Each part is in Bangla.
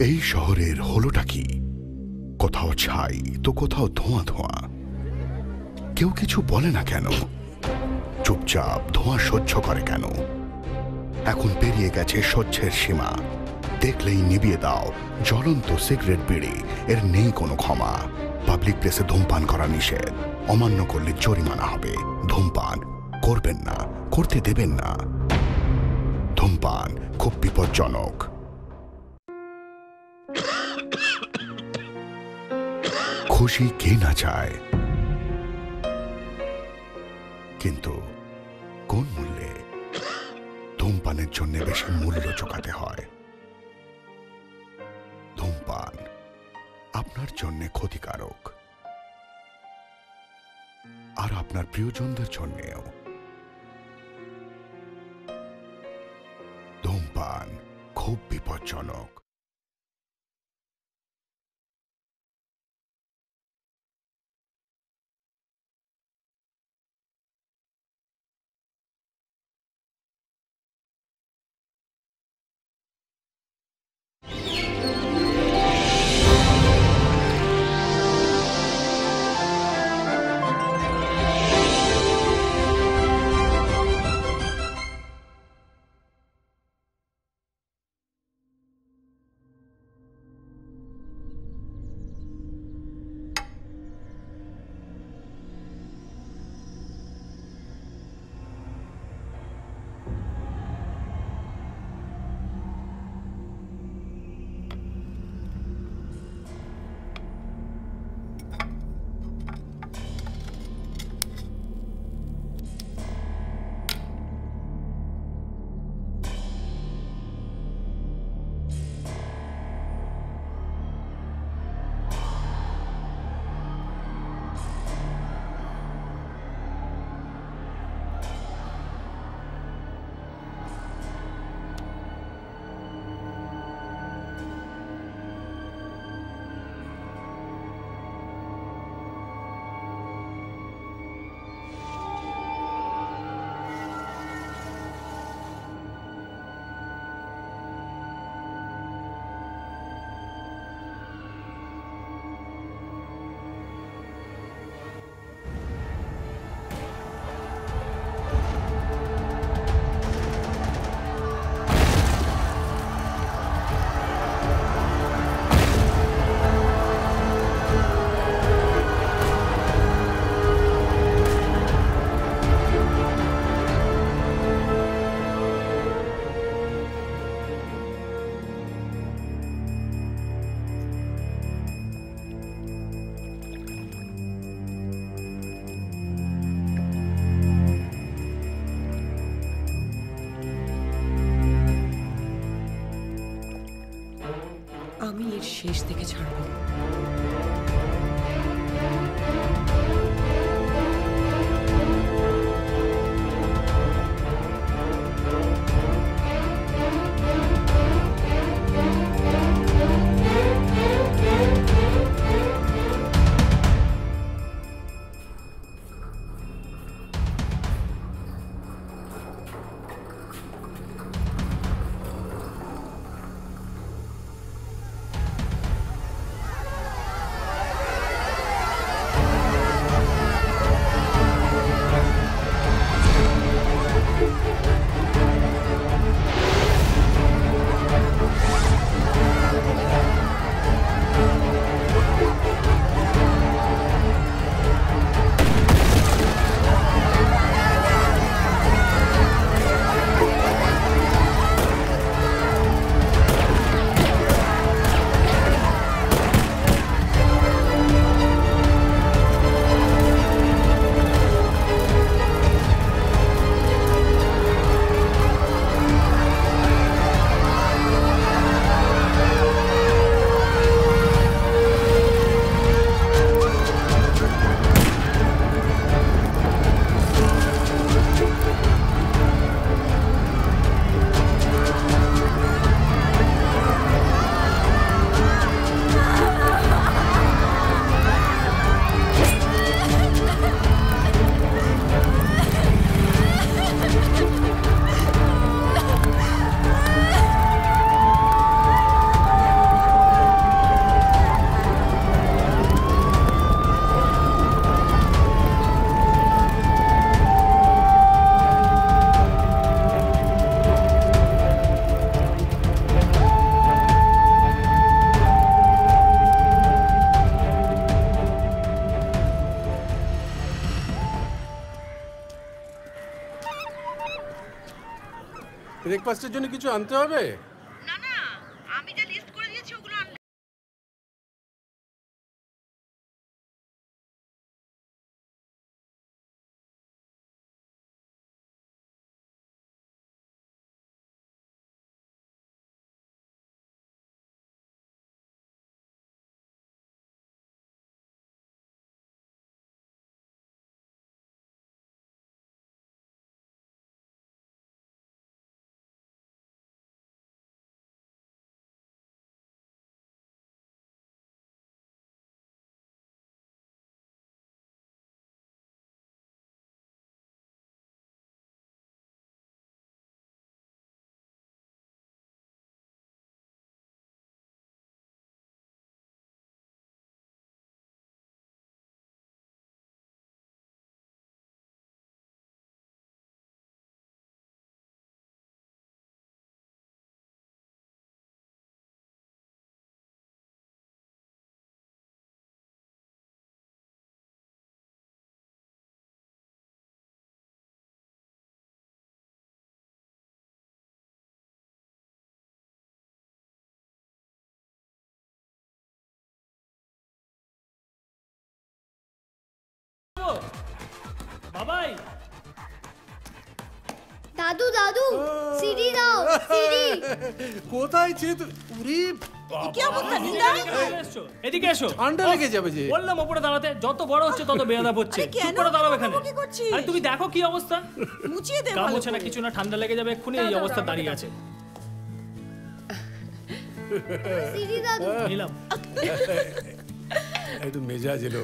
এই শহরের হলোটা কি? কোথাও ছাই তো কোথাও ধোঁয়া ধোঁয়া। কেউ কিছু বলে না কেন? চুপচাপ ধোঁয়া সহ্য করে কেন? এখন পেরিয়ে গেছে স্বচ্ছের সীমা। দেখলেই নিবিয়ে দাও, জ্বলন্ত সিগারেট বিড়ি। এর নেই কোনো ক্ষমা। পাবলিক প্লেসে ধূমপান করা নিষেধ। অমান্য করলে জরিমানা হবে। ধূমপান করবেন না, করতে দেবেন না। ধূমপান খুব বিপজ্জনক। খুশি কে না চায়? কিন্তু কোন মূল্যে? ধূমপানের জন্য বেশি মূল্য চোকাতে হয়। ধূমপান আপনার জন্য ক্ষতিকারক। আর আপনার প্রিয়জনদের জন্যেও। ধূমপান খুব বিপজ্জনক। আমি ব্রেকফাস্টের জন্য কিছু আনতে হবে? দাদু দাদু সিডি দাও সিডি। কোথায় ছিলে তুই? উরি কি অবস্থা এদিকে এসো, ঠান্ডা লেগে যাবে যে। বললাম ওপরে দাঁড়াতে যত বড় হচ্ছে তত বেয়াদাব হচ্ছে। চুপ করে দাঁড়াও এখানে। বকাবকি করছিস? আরে তুমি দেখো কি অবস্থা। মুছিয়ে দে ভালো মোছে না কিছু না ঠান্ডা লেগে যাবে এক্ষুনি এই অবস্থা দাঁড়িয়ে আছে সিডি দাদু। নিলাম। একটু মেজাজ এলো।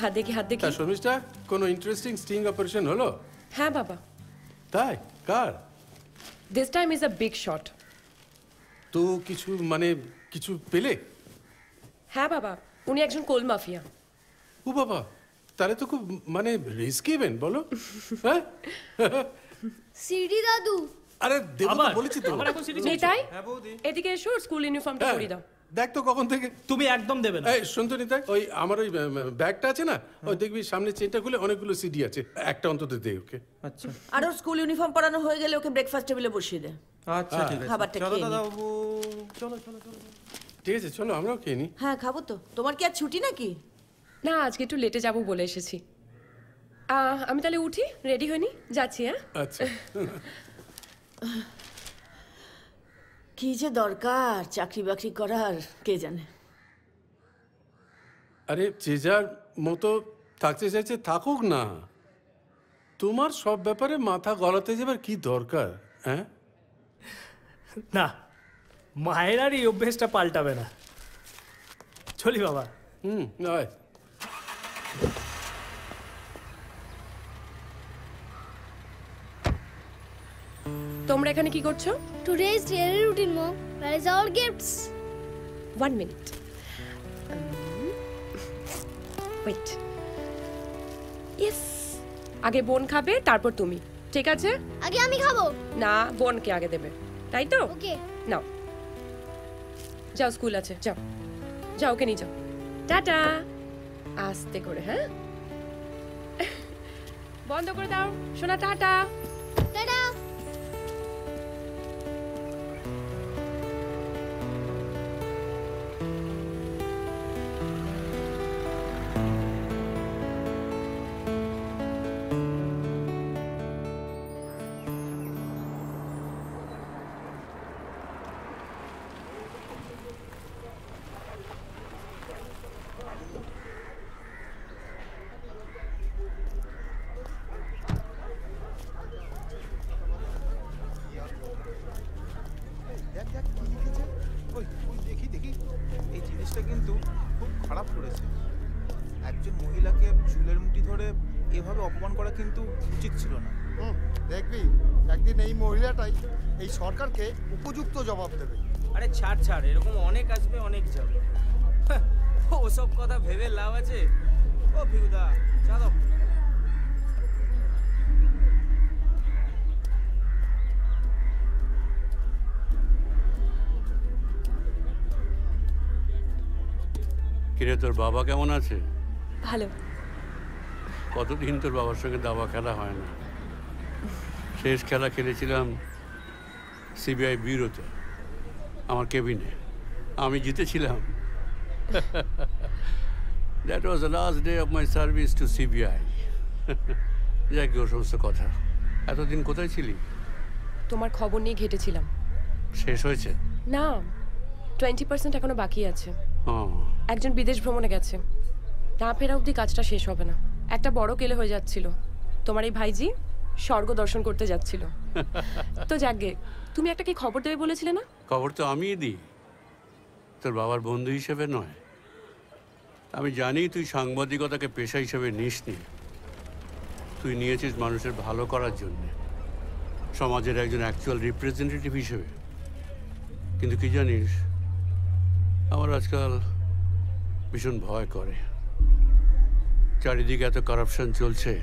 হাত দেখি হাত দেখি। তা শর্মিষ্ঠা কোনো ইন্টারেস্টিং স্টিং অপারেশন হলো? হ্যাঁ বাবা। তাই? কার? This time is a big shot তো কিছু মানে কিছু পেলে? হ্যাঁ বাবা উনি একজন কোল মাফিয়া। ও বাবা তাহলে তো খুব মানে রিস্কি ইভেন্ট বলো। হ্যাঁ? সিডি দাদু। আরে দেবো বলেছি তো। আবার এখন সিটি নেই তাই এদিকে এসো স্কুল ইউনিফর্মটা হ্যাঁ, পরিয়ে দাও। দেখ তো কখন থেকে তুমি একদম দেবে না। এই শুনতো নিতাই ওই আমার ওই ব্যাগটা আছে না ওই দেখবি সামনে চেনটা খুলে অনেকগুলো সিডি আছে একটা অন্তত দে ওকে। আচ্ছা। আর ওর স্কুল ইউনিফর্ম পরানো হয়ে গেলে ওকে ব্রেকফাস্ট টেবিলে বসিয়ে দে। আচ্ছা ঠিক আছে। খাবারটা চলো। চলো চলো চলো। ঠিক আছে চলো আমরাও খেয়ে নিই হ্যাঁ খাব তো। তোমার কি আর ছুটি নাকি? না আজকে একটু লেটে যাব বলে এসেছি। আমি তাহলে উঠি রেডি হয়নি? যাচ্ছি হ্যাঁ? আচ্ছা। কি যে দরকার চাকরি বাকরি করার কে জানে। আরে যে যার মতো থাকতে চাইছে থাকুক না। তোমার সব ব্যাপারে মাথা গলাতে যাবার কি দরকার হ্যাঁ? না মায়ের আর এই অভ্যেসটা পাল্টাবে না। চলি বাবা। হুম আয়। তোমরা এখানে কি করছ? Is daily routine mom where is our gifts one minute wait yes আগে বোন খাবে তারপর তুমি। ঠিক আছে? আগে আমি খাব। না বোনকে আগে দেবে। তাই তো? ওকে। নাও। যাও স্কুল আছে। যাও। যাও ওকে নিয়ে যাও। টাটা। আস্তে করে হ্যাঁ? বন্ধ করে দাও। শোনা টাটা। টাটা। সরকারকে উপযুক্ত জবাব দেবে। আরে ছাড় ছাড় এরকম অনেক আসবে অনেক যাবে। হ্যাঁ, ওসব কথা ভেবে লাভ আছে? ও ভিগুদা চা দাও। কিরে তোর বাবা কেমন আছে? ভালো। কতদিন তোর বাবার সঙ্গে দাবা খেলা হয় না? শেষ খেলা খেলেছিলাম সিবিআই ব্যুরোতে আমার কেবিনে আমি জিতেছিলাম। That was the last day of my service to CBI যাক ও সমস্ত কথা। এতদিন কোথায় ছিলি? তোমার খবর নিয়ে ঘেটেছিলাম। শেষ হয়েছে? না টোয়েন্টি পার্সেন্ট এখনও বাকি আছে। একজন বিদেশ ভ্রমণে গেছে। না ফেরা অবধি কাজটা শেষ হবে না। একটা বড় কেলে হয়ে যাচ্ছিল। তোমার এই ভাইজি স্বর্গ দর্শন করতে যাচ্ছিল। তো যাকগে তুমি একটা কি খবর দেবে বলেছিলে না? খবর তো আমিই দিই। তোর বাবার বন্ধু হিসেবে নয়। আমি জানি তুই সাংবাদিকতাকে পেশা হিসেবে নিস নি তুই নিয়েছিস মানুষের ভালো করার জন্যে। সমাজের একজন অ্যাকচুয়াল রিপ্রেজেন্টেটিভ হিসেবে। কিন্তু কি জানিস, আমার আজকাল ভীষণ ভয় করে। চারিদিকে এত কারাপশন চলছে।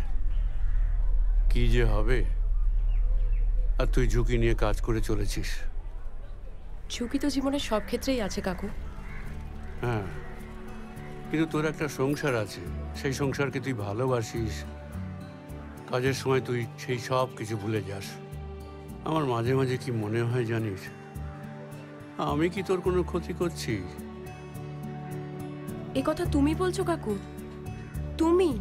কি যে হবে? আর তুই ঝুঁকি নিয়ে কাজ করে চলেছিস। ঝুঁকি তো জীবনের সব ক্ষেত্রেই আছে কাকু। হ্যাঁ কিন্তু তোর একটা সংসার আছে। সেই সংসারকে তুই ভালোবাসিস। কাজের সময় তুই সেই সব কিছু ভুলে যাস। আমার মাঝে মাঝে কি মনে হয় জানিস? আমি কি তোর কোনো ক্ষতি করছি? এ কথা তুমি বলছো কাকু। তুমি?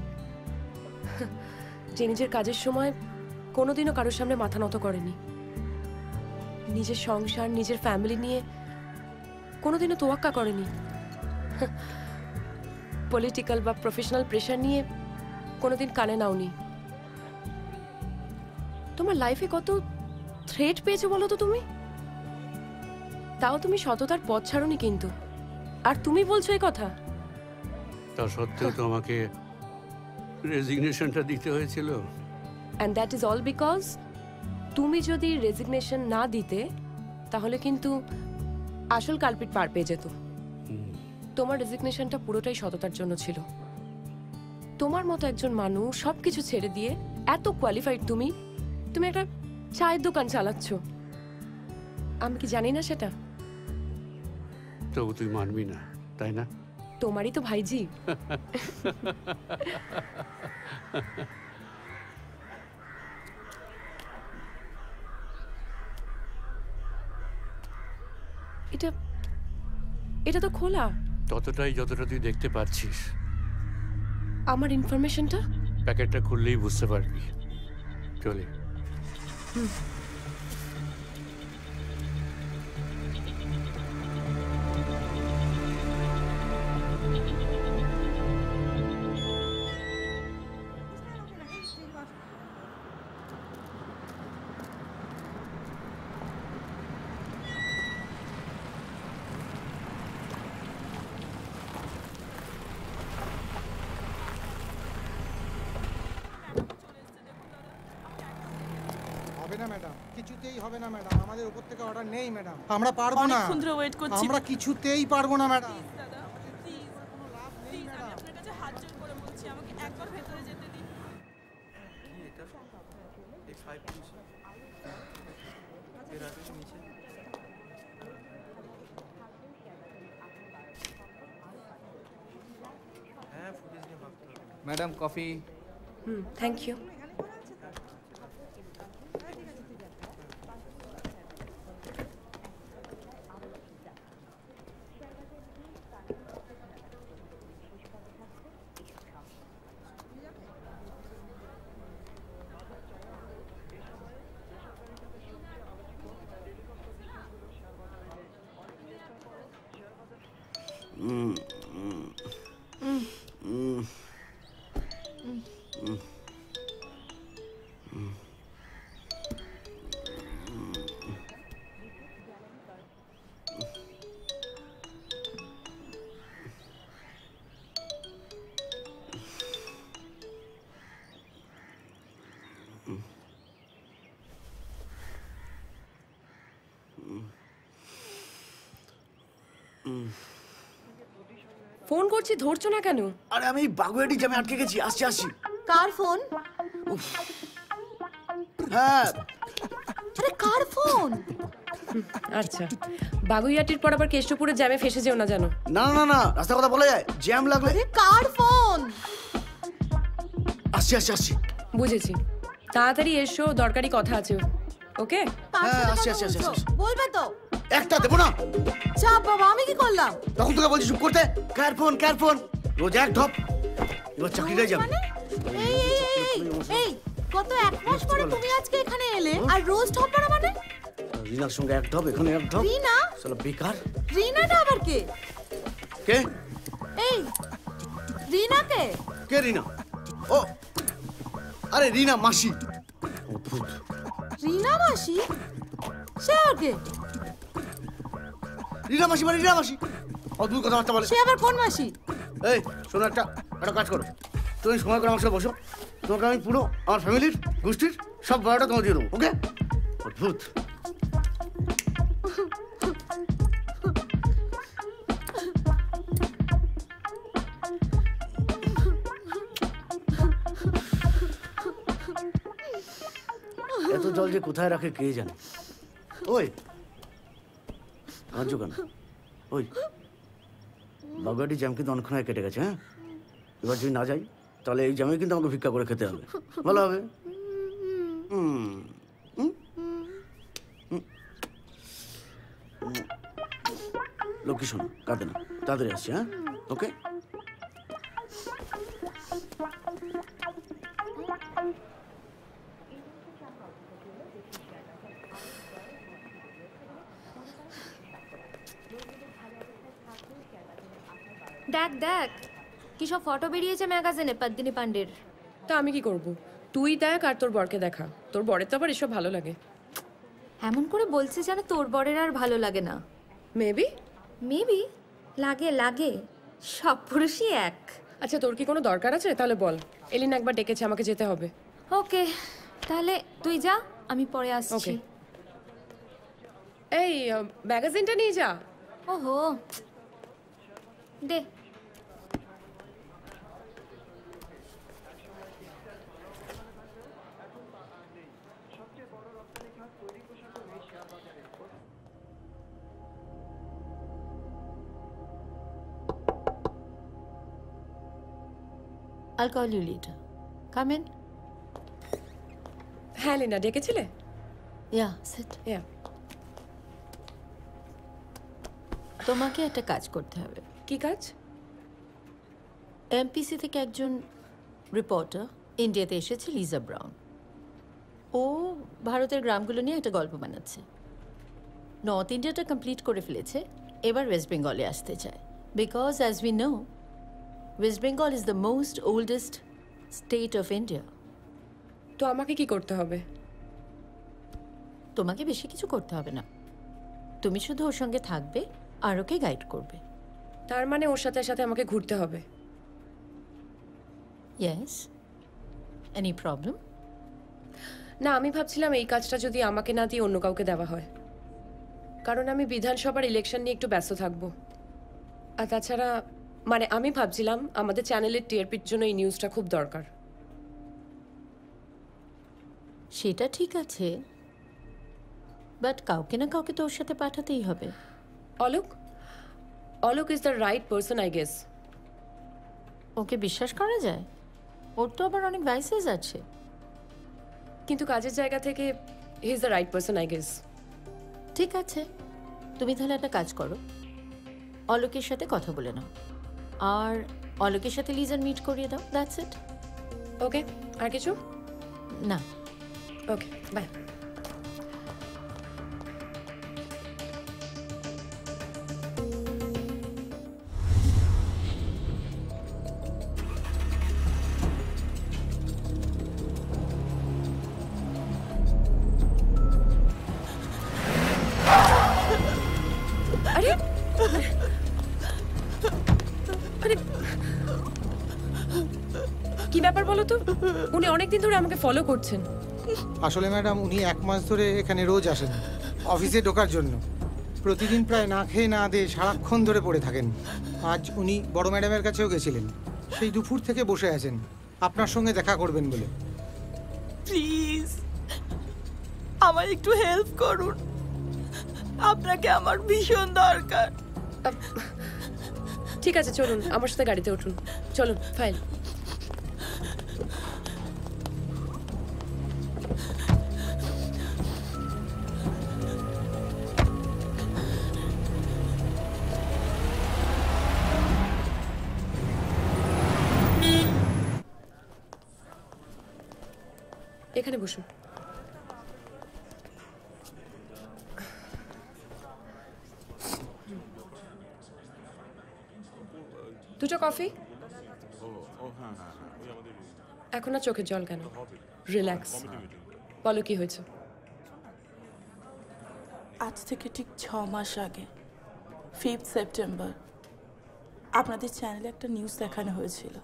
যে নিজের কাজের সময় কোনোদিনও কারোর সামনে মাথা নত করেনি। নিজের সংসার, নিজের ফ্যামিলি নিয়ে কোনোদিনও তোয়াক্কা করেনি। পলিটিক্যাল বা প্রফেশনাল প্রেশার নিয়ে কোনোদিন কানে নাওনি। তোমার লাইফে কত থ্রেট পেয়েছ বলো তো তুমি? তাও তুমি সততার পথ ছাড়োনি কিন্তু। আর তুমি বলছো এই কথা? তা সত্ত্বেও তো আমাকে রেজিগনেশনটা দিতে হয়েছিল। And that is all because তুমি যদি রেজিগনেশন না দিতে তাহলে কিন্তু আসল কালপিট পার পেয়ে যেত। তোমার রেজিগনেশনটা পুরোটাই সততার জন্য ছিল। তোমার মতো একজন মানুষ সব কিছু ছেড়ে দিয়ে এত কোয়ালিফাইড তুমি তুমি একটা চায়ের দোকান চালাচ্ছ। আমি কি জানি না সেটা? তবু তুই মানবি না তাই না? তোমারই তো ভাইজি। এটা এটা তো খোলা। ততটাই যতটা তুই দেখতে পাচ্ছিস। আমার ইনফরমেশনটা প্যাকেটটা খুললেই বুঝতে পারবি। চলে। হবে ম্যাডাম আমরা পারব না। ওয়েট করছি। আমরা কিছুতেই পারব না ম্যাডাম এই ফাইভ পিস এর আছে নিচে হ্যাঁ ফুটেজ নিয়ে ভাবতে madam coffee hmm thank you করছি ধরছো না কেন? আরে আমি বাগুয়াটি জ্যামে আটকে গেছি আসছি আসছি। কার ফোন? হ্যাঁ। আরে কার ফোন? আচ্ছা বাগুইয়াটির পর আবার কেষ্টপুরের জ্যামে ফেসে যেও না জানো। না না না রাস্তার কথা বলা যায় জ্যাম লাগলে আরে কার ফোন? আসছি আসছি আসছি। বুঝেছি। তাড়াতাড়ি এসো দরকারি কথা আছে ওকে? হ্যাঁ আসছি আসছি আসছি আসছি। বলবে তো। একটা দেবো না। চাপ বাবা আমি কি করলাম? তখন তোকে বলছি চুপ করতে। কার ফোন কার ফোন? রোজ এক ঢপ। এবার চাকরিটাই যাবে। এই এই এই, এক মাস পরে তুমি আজকে এখানে এলে আর রোজ ঠপড়া মানে? রিনার সঙ্গে এক ঢপ এখানে এক ঢপ। রিনা? চলো বেকার। রিনাটা আবার কে? কে? এই রিনাকে কে? রিনা? ও আরে রিনা মাসি। রিনা মাসি? সে আর কে? রিনা মাসি মানে রিনা মাসি অদ্ভুত কথাবার্তা বলে। সে আবার কোন মাসি? এই শোনো একটা একটা কাজ করো। তুমি সময় করে আমার সাথে বসো। তোমাকে আমি পুরো আমার ফ্যামিলির গোষ্ঠীর সব বারোটা তোমাকে দিয়ে দেবো ওকে? অদ্ভুত। এত জল যে কোথায় রাখে কে জানে? ওই আমার কেন ওই বাগুয়াটি জ্যাম কিন্তু অনেকক্ষণ আগে কেটে গেছে হ্যাঁ? এবার যদি না যাই, তাহলে এই জ্যামে কিন্তু আমাকে ভিক্ষা করে খেতে হবে। ভালো হবে? হুম। লক্ষ্মী, শোনো, কাঁদে না। তাড়াতাড়ি আসছি হ্যাঁ? ওকে? দেখ দেখ। কি সব ফটো বেরিয়েছে ম্যাগাজিনে পদ্মিনী পান্ডের তা আমি কি করব? তুই দেখ আর তোর বরকে দেখা। তোর বরের তো আবার এসব ভালো লাগে। এমন করে বলছে যেন তোর বরের আর ভালো লাগে না। মেবি মেবি লাগে লাগে। সব পুরুষই এক। আচ্ছা তোর কি কোনো দরকার আছে? তাহলে বল। এলিন একবার ডেকেছে আমাকে যেতে হবে। ওকে। তাহলে তুই যা আমি পরে আসছি। ওকে। এই ম্যাগাজিনটা নিয়ে যা। ওহো। দে। I'll call you later. Come in. হ্যাঁ লিনা ডেকেছিলে Yeah, sit. Yeah. তোমাকে একটা কাজ করতে হবে কি কাজ এমপিসি থেকে একজন রিপোর্টার ইন্ডিয়াতে এসেছে লিজা ব্রাউন ও ভারতের গ্রামগুলো নিয়ে একটা গল্প বানাচ্ছে নর্থ ইন্ডিয়াটা কমপ্লিট করে ফেলেছে এবার ওয়েস্ট বেঙ্গলে আসতে চায় because as we know west Bengal is the most oldest state of India তো আমাকে কি করতে হবে? তোমাকে বেশি কিছু করতে হবে না। তুমি শুধু ওর সঙ্গে থাকবে আর ওকে গাইড করবে। তার মানে ওর সাথে সাথে আমাকে ঘুরতে হবে। ইয়েস এনি প্রবলেম না আমি ভাবছিলাম এই কাজটা যদি আমাকে না দিয়ে অন্য কাউকে দেওয়া হয়। কারণ আমি বিধানসভার ইলেকশন নিয়ে একটু ব্যস্ত থাকব। আর তাছাড়া মানে আমি ভাবছিলাম আমাদের চ্যানেলের টিআরপির জন্য এই নিউজটা খুব দরকার। সেটা ঠিক আছে। বাট কাউকে না কাউকে তো ওর সাথে পাঠাতেই হবে। Alok? Alok is the right person I guess ওকে বিশ্বাস করা যায়? ওর তো আবার অনেক ভাইসেস আছে। কিন্তু কাজের জায়গা থেকে he is the right person I guess ঠিক আছে। তুমি তাহলে একটা কাজ করো। অলোকের সাথে কথা বলে নাও। আর অলোকের সাথে লিজার মিট করিয়ে দাও দ্যাটস ইট ওকে আর কিছু? না। ওকে বাই ফলো করছেন। আসলে ম্যাডাম উনি এক মাস ধরে এখানে রোজ আসেন অফিসে ঢোকার জন্য। প্রতিদিন প্রায় না খেয়ে না দিয়ে সারাক্ষণ ধরে পড়ে থাকেন। আজ উনি বড় ম্যাডামের কাছেও গেছিলেন। সেই দুপুর থেকে বসে আছেন। আপনার সঙ্গে দেখা করবেন বলে। প্লিজ আমার একটু হেল্প করুন। আপনাকে আমার ভীষণ দরকার। ঠিক আছে চলুন। আমার সাথে গাড়িতে উঠুন। চলুন ফাইল কফি এখন আর চোখের জল কেন? রিল্যাক্স বলো কি হয়েছে? আজ থেকে ঠিক ছ মাস আগে ফিফথ সেপ্টেম্বর আপনাদের চ্যানেলে একটা নিউজ দেখানো হয়েছিল।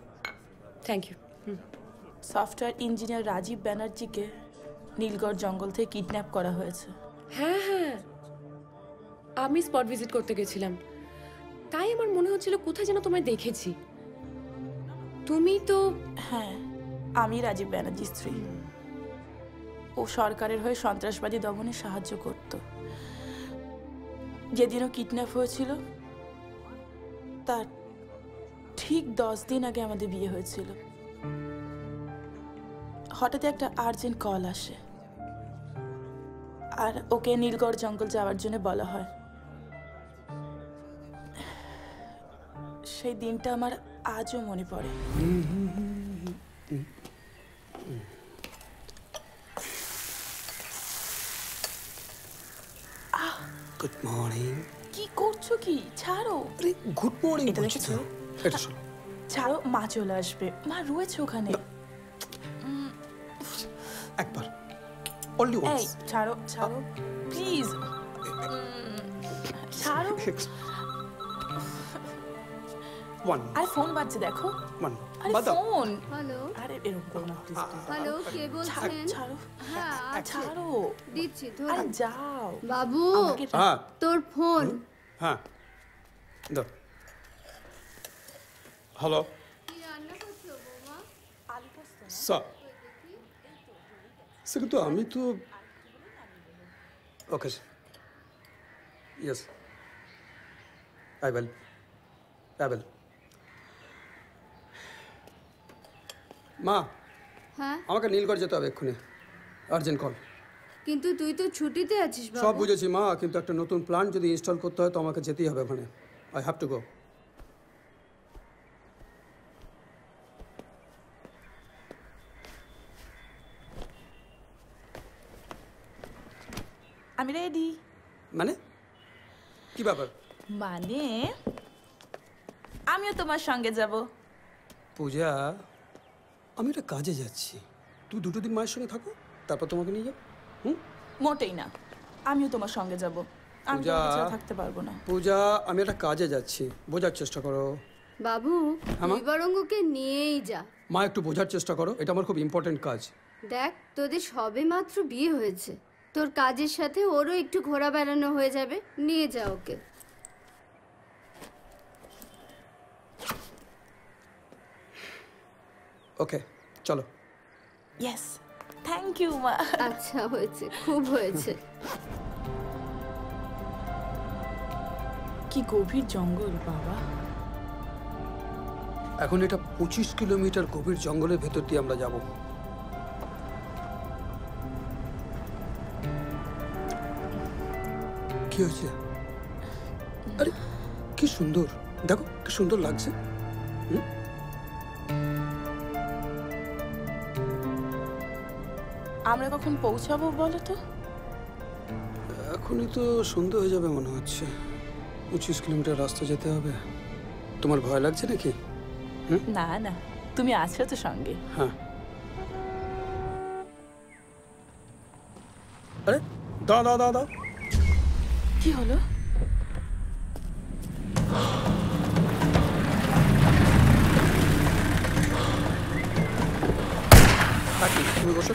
Thank you software engineer Rajib ব্যানার্জিকে নীলগড় জঙ্গল থেকে কিডন্যাপ করা হয়েছে। হ্যাঁ হ্যাঁ। আমি স্পট ভিজিট করতে গেছিলাম। তাই আমার মনে হচ্ছিল কোথায় যেন তোমায় দেখেছি। তুমি তো হ্যাঁ আমি রাজীব ব্যানার্জির স্ত্রী। ও সরকারের হয়ে সন্ত্রাসবাদী দমনে সাহায্য করত। যেদিনও কিডন্যাপ হয়েছিল, তার ঠিক দশ দিন আগে আমাদের বিয়ে হয়েছিল। হঠাৎ একটা আর্জেন্ট কল আসে। আর ওকে নীলগড় জঙ্গল যাওয়ার জন্য বলা হয়। সেই দিনটা আমার আজও মনে পড়ে গুড মর্নিং কি করছ কি ছাড়ো গুড মর্নিং এটা দেখেছ এটা শোনো ছাড়ো মা চলে আসবে মা রয়েছে ওখানে একবার অনলি ওয়ান্স ছাড়ো ছাড়ো প্লিজ ছাড়ো ওয়ান আরে ফোন বাজছে দেখো। ওয়ান আরে ফোন হ্যালো আরে এরকম করো না প্লিজ হ্যালো কে বলছেন? ছাড়ো। হ্যাঁ। ছাড়ো। দিচ্ছি আরে যাও। বাবু হ্যাঁ। তোর ফোন হ্যাঁ। হ্যালো কি রান্না করছ বৌমা? স্যার। স্যার কিন্তু আমি তো okay yes I will I will মা হ্যাঁ? আমাকে নীলগড় যেতে হবে এক্ষুনি। আর্জেন্ট কল কিন্তু তুই তো ছুটিতে আছিস বাবা। সব বুঝেছি মা কিন্তু একটা নতুন প্ল্যান যদি ইনস্টল করতে হয় তো আমাকে যেতেই হবে ওখানে। আই হ্যাভ টু গো আমি রেডি মানে? কি ব্যাপার? মানে আমিও তোমার সঙ্গে যাব। পূজা আমি একটা কাজে যাচ্ছি। তুই দুটো দিন মায়ের সঙ্গে থাকো তারপর তোমাকে নিয়ে যাব। হুম? মোটেই না। আমিও তোমার সঙ্গে যাব। আমি পূজা। তোমাকে ছাড়া থাকতে পারব না। পূজা আমি একটা কাজে যাচ্ছি। বোঝার চেষ্টা করো। বাবু হ্যাঁ, মা? তুই বরং ওকে নিয়েই যা। মা একটু বোঝার চেষ্টা করো। এটা আমার খুব ইম্পর্টেন্ট কাজ। দেখ তোদের সবে মাত্র বিয়ে হয়েছে। তোর কাজের সাথে ওরও একটু ঘোরা বেড়ানো হয়ে যাবে। নিয়ে যা ওকে। ওকে চলো। ইয়েস থ্যাংক ইউ মা আচ্ছা হয়েছে খুব হয়েছে। কি গভীর জঙ্গল বাবা। এখন এটা পঁচিশ কিলোমিটার গভীর জঙ্গলের ভেতর দিয়ে আমরা যাব। কি হয়েছে? আরে কি সুন্দর। দেখো কি সুন্দর লাগছে। হুম? আমরা কখন পৌঁছাবো বলো তো? এখনই তো সন্ধ্যা হয়ে যাবে মনে হচ্ছে। পঁচিশ কিলোমিটার রাস্তা যেতে হবে। তোমার ভয় লাগছে নাকি? না না তুমি আছো তো সঙ্গে। হ্যাঁ। আরে দাও দাও দাও দাও কি হলো? তুমি বসো।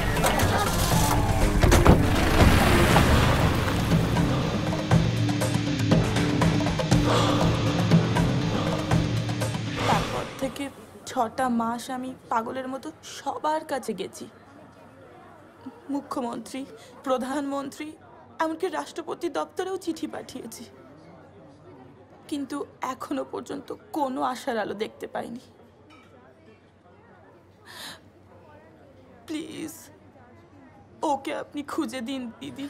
ছটা মাস আমি পাগলের মতো সবার কাছে গেছি। মুখ্যমন্ত্রী, প্রধানমন্ত্রী, এমনকি রাষ্ট্রপতি দপ্তরেও চিঠি পাঠিয়েছি। কিন্তু এখনও পর্যন্ত কোনো আশার আলো দেখতে পাইনি। প্লিজ, ওকে আপনি খুঁজে দিন, দিদি।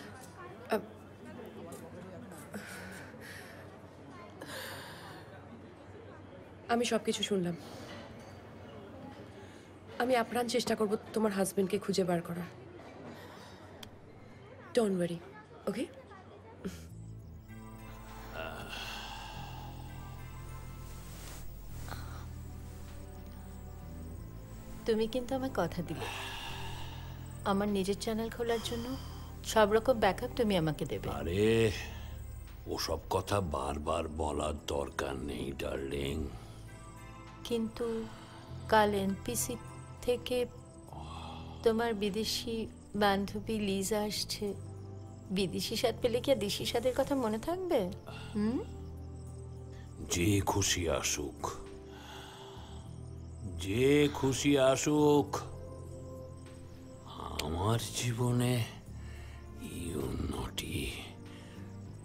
আমি সব কিছু শুনলাম। আমি আপ্রাণ চেষ্টা করব তোমার হাজবেন্ডকে খুঁজে বার করার। ডোন্ট ওয়ারি ওকে তুমি কিন্তু আমায় কথা দিলে। আমার নিজের চ্যানেল খোলার জন্য সব রকম ব্যাকআপ তুমি আমাকে দেবে। আরে ওসব কথা বারবার বলার দরকার নেই ডার্লিং কিন্তু কাল এনপিসি থেকে তোমার বিদেশি বান্ধবী লিজা আসছে। বিদেশি স্বাদ পেলে কি আর দেশি স্বাদের কথা মনে থাকবে? হুম? যে খুশি আসুক যে খুশি আসুক আমার জীবনে ইউ নটি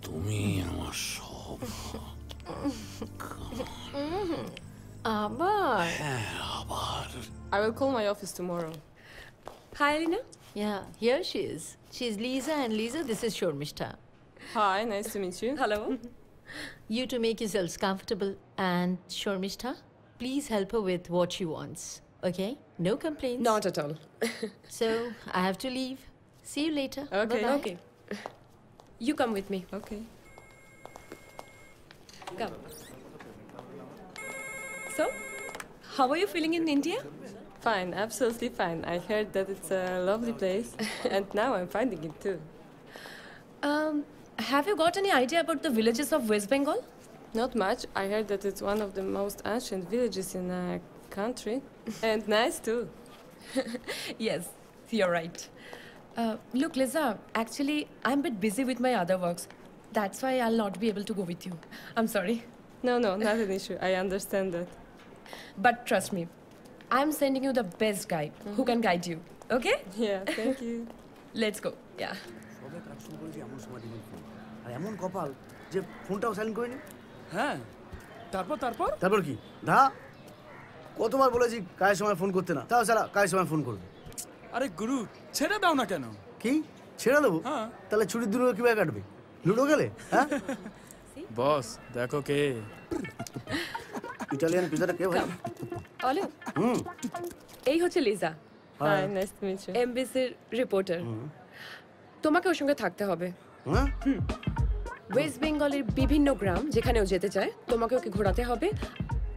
তুমি আমার সব আবার? আবার I will call my office tomorrow. Hi, Elena. Yeah, here she is. She's Lisa, and Lisa, this is Shormishta. Hi, nice to meet you. Hello. you to make yourselves comfortable, and Shormishta, please help her with what she wants. Okay? No complaints. Not at all. so I have to leave. See you later. Okay. Bye-bye. Okay. You come with me. Okay. Come. So, how are you feeling in India? Fine, absolutely fine. I heard that it's a lovely place, and now I'm finding it too. Um, have you got any idea about the villages of West Bengal? Not much. I heard that it's one of the most ancient villages in the country, and nice too. yes, you're right. Uh, look, Liza, actually, I'm a bit busy with my other works. That's why I'll not be able to go with you. I'm sorry. No, no, not an issue. I understand that. But trust me, I'm sending you the best guide who can guide you. Okay? Yeah, thank you. Let's go. Yeah. সবে কাজ শুরু করেছি এমন সময় দিবেন ফোন আর এমন কপাল যে ফোনটাও সাইলেন্ট করিনি। হ্যাঁ তারপর তারপর? তারপর কি? ধা কতবার বলেছি কাজের সময় ফোন করতে না। তাও সারা কাজের সময় ফোন করবে। আরে গুরু ছেড়ে দাও না কেন? কি? ছেড়ে দেবো? তাহলে ছুটির দিনগুলো কীভাবে কাটবে? লুডো গেলে হ্যাঁ? বস দেখো কে। ইটালিয়ান পিজাটা কে ভাই? অলে। হুম। এই হচ্ছে Liza Hi, nice to meet you. এমবিসির রিপোর্টার তোমাকে ওর সঙ্গে থাকতে হবে। হ্যাঁ? ওয়েস্ট বেঙ্গলের বিভিন্ন গ্রাম যেখানে ও যেতে চায় তোমাকে ওকে ঘোরাতে হবে।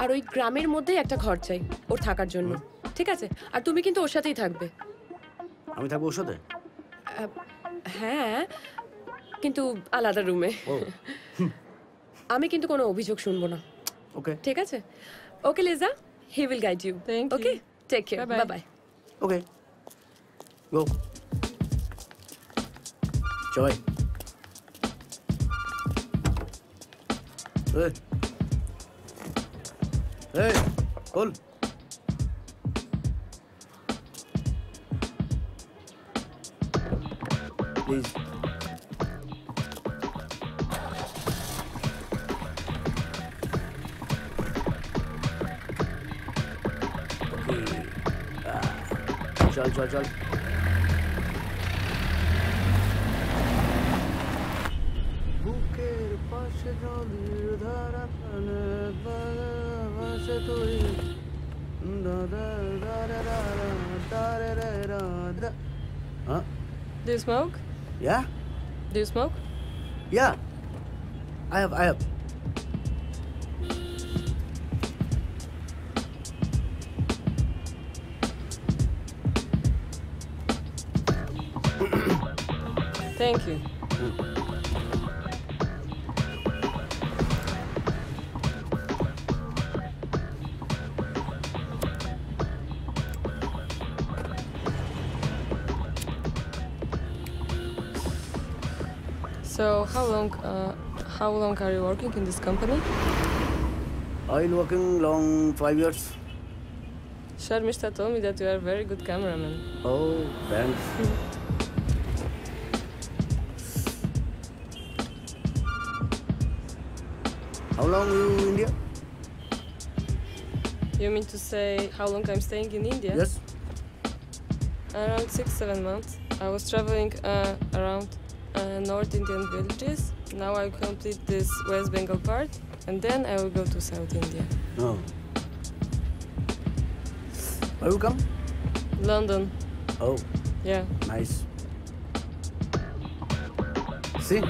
আর ওই গ্রামের মধ্যেই একটা ঘর চাই ওর থাকার জন্য। ঠিক আছে? আর তুমি কিন্তু ওর সাথেই থাকবে। আমি থাকব ওর সাথে? হ্যাঁ কিন্তু আলাদা রুমে। আমি কিন্তু কোনো অভিযোগ শুনব না। ওকে ঠিক আছে okay Liza he will guide you okay take care bye bye okay go চয় এই এই খোল প্লিজ চল চল চল বুকের পাশে নদীর ধারা প্রাণে ভাসে তুই দাদা দাদা দাদা দাদা দাদা Huh? Do you smoke? Yeah? Do you smoke? Yeah. I have, I have. Thank you. So how long uh, how long are you working in this company? I've been working long five years. Sharmishta told me that you are a very good cameraman. Oh, thanks. How long you in India? You mean to say how long I'm staying in India? Yes. Around six, seven months. I was traveling uh, around uh, North Indian villages. Now I complete this West Bengal part, and then I will go to South India. Oh. Where you come? London. Oh, Yeah. nice. See?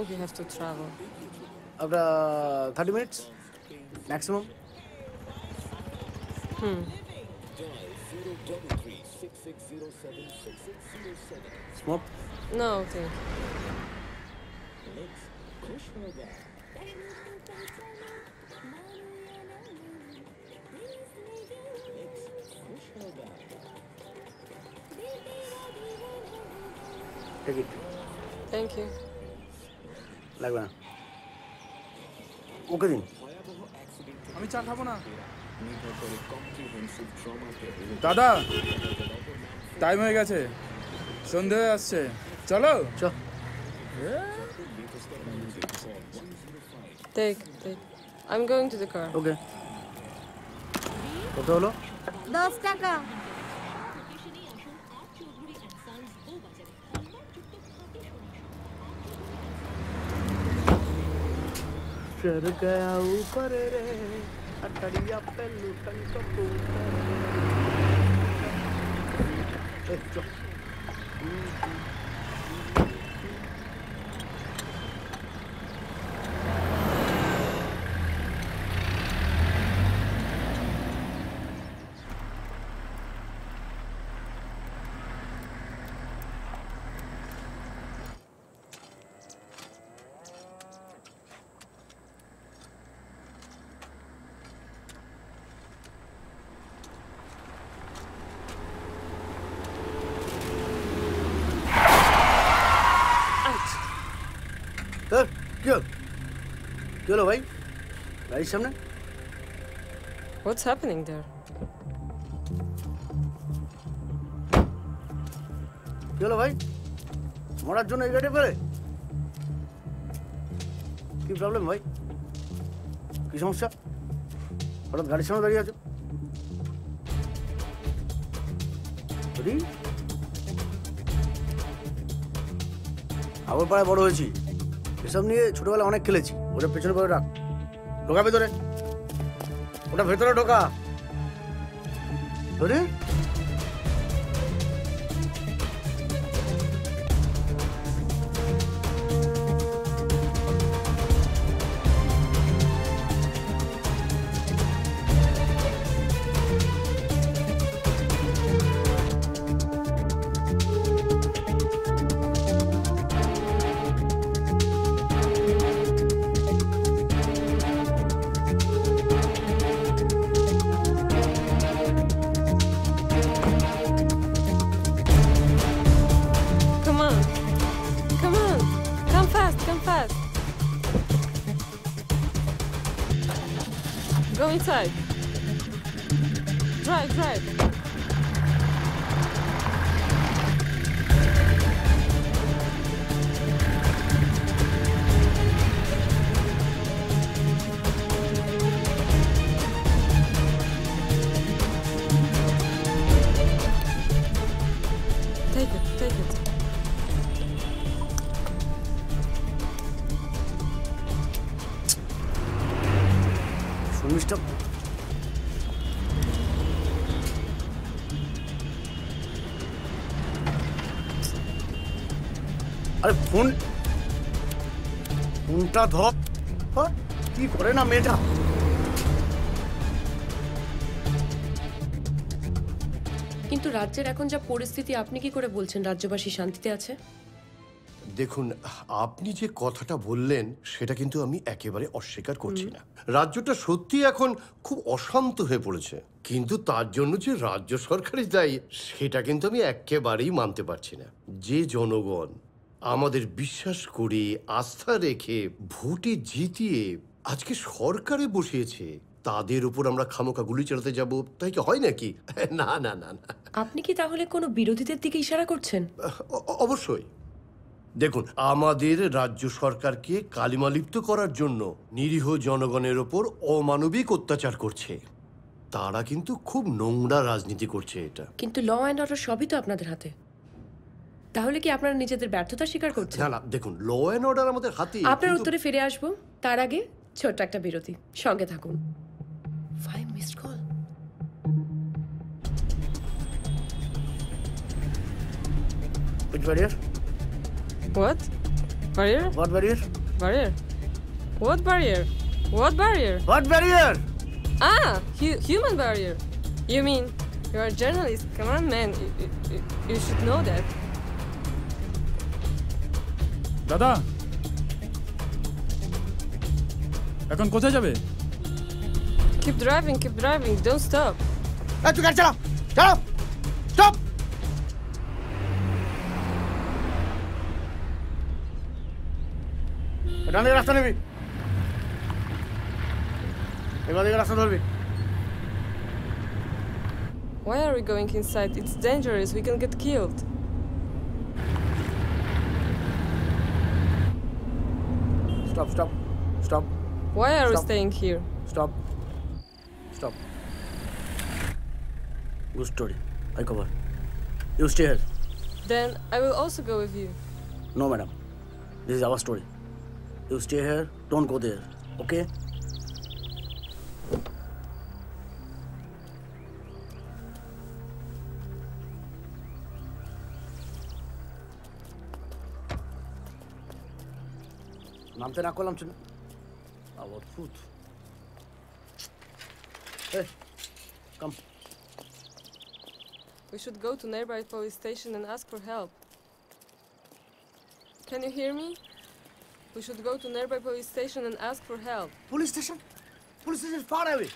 long we have to travel? About 30 minutes maximum. Hmm. Smoke? No, thank you. Take it. Thank you. লাগবে না। ওকে দিন। আমি চা খাব না। দাদা টাইম হয়ে গেছে। সন্ধে হয়ে আসছে। চলো। Take, take. I'm going to the car. ওকে। কত হলো? দশ টাকা। चढ़ गया ऊपर रे अटड़िया पे लुटन कबूतर হলো ভাই গাড়ির সামনে? What's happening there? কি হলো ভাই? মরার জন্য এই গাড়ি ফেলে কি প্রবলেম ভাই? কি সমস্যা? হঠাৎ গাড়ির সামনে দাঁড়িয়ে আছো? আবার পাড়ায় বড় হয়েছি এসব নিয়ে ছোটবেলা অনেক খেলেছি। ওটা পেছনে করে রাখ। ঢোকা ভেতরে। ওটা ভেতরে ঢোকা। ধরে ধর হ্যাঁ? কি করে না মেয়েটা? কিন্তু রাজ্যের এখন যা পরিস্থিতি আপনি কি করে বলছেন রাজ্যবাসী শান্তিতে আছে? দেখুন আপনি যে কথাটা বললেন সেটা কিন্তু আমি একেবারে অস্বীকার করছি না। রাজ্যটা সত্যি এখন খুব অশান্ত হয়ে পড়েছে। কিন্তু তার জন্য যে রাজ্য সরকারই দায়ী সেটা কিন্তু আমি একেবারেই মানতে পারছি না। যে জনগণ আমাদের বিশ্বাস করে আস্থা রেখে ভোটে জিতিয়ে আজকে সরকারে বসিয়েছে। তাদের উপর আমরা খামোকা গুলি চালাতে যাব তাই কি হয় নাকি? না না না না। আপনি কি তাহলে কোনো বিরোধীদের দিকে ইশারা করছেন? অবশ্যই। দেখুন আমাদের রাজ্য সরকারকে কালিমালিপ্ত করার জন্য নিরীহ জনগণের ওপর অমানবিক অত্যাচার করছে। তারা কিন্তু খুব নোংরা রাজনীতি করছে এটা। কিন্তু ল অ্যান্ড অর্ডার সবই তো আপনাদের হাতে। তাহলে কি আপনারা নিজেদের ব্যর্থতা স্বীকার করছেন না না দেখুন ল অ্যান্ড অর্ডার আমাদের হাতে আপনার উত্তরে ফিরে আসব তার আগে ছোট্ট একটা বিরতি সঙ্গে থাকুন five missed call Which barrier? What? Barrier? What barrier? Barrier? What barrier? What barrier? What barrier? Ah, hu- human barrier. You mean you're a journalist? Come on, man. You, you, you should know that. দাদা এখন কোথায় যাবে Keep driving, keep driving. Don't stop. এই তুই গাড়ি চালাও চালাও স্টপ ডান দিকে রাস্তা নেবি এবার দিকে রাস্তা ধরবি Why are we going inside? It's dangerous. We can get killed. Stop, stop, stop. Why are stop. we staying here? Stop. Stop. Good story. I cover. You stay here. Then I will also go with you. No, madam. This is our story. You stay here, don't go there. Okay? নামতে না করলাম শুনে অদ্ভুত Hey, come. We should go to nearby police station and ask for help. Can you hear me? We should go to nearby police station and ask for help. Police station? Police station is far away.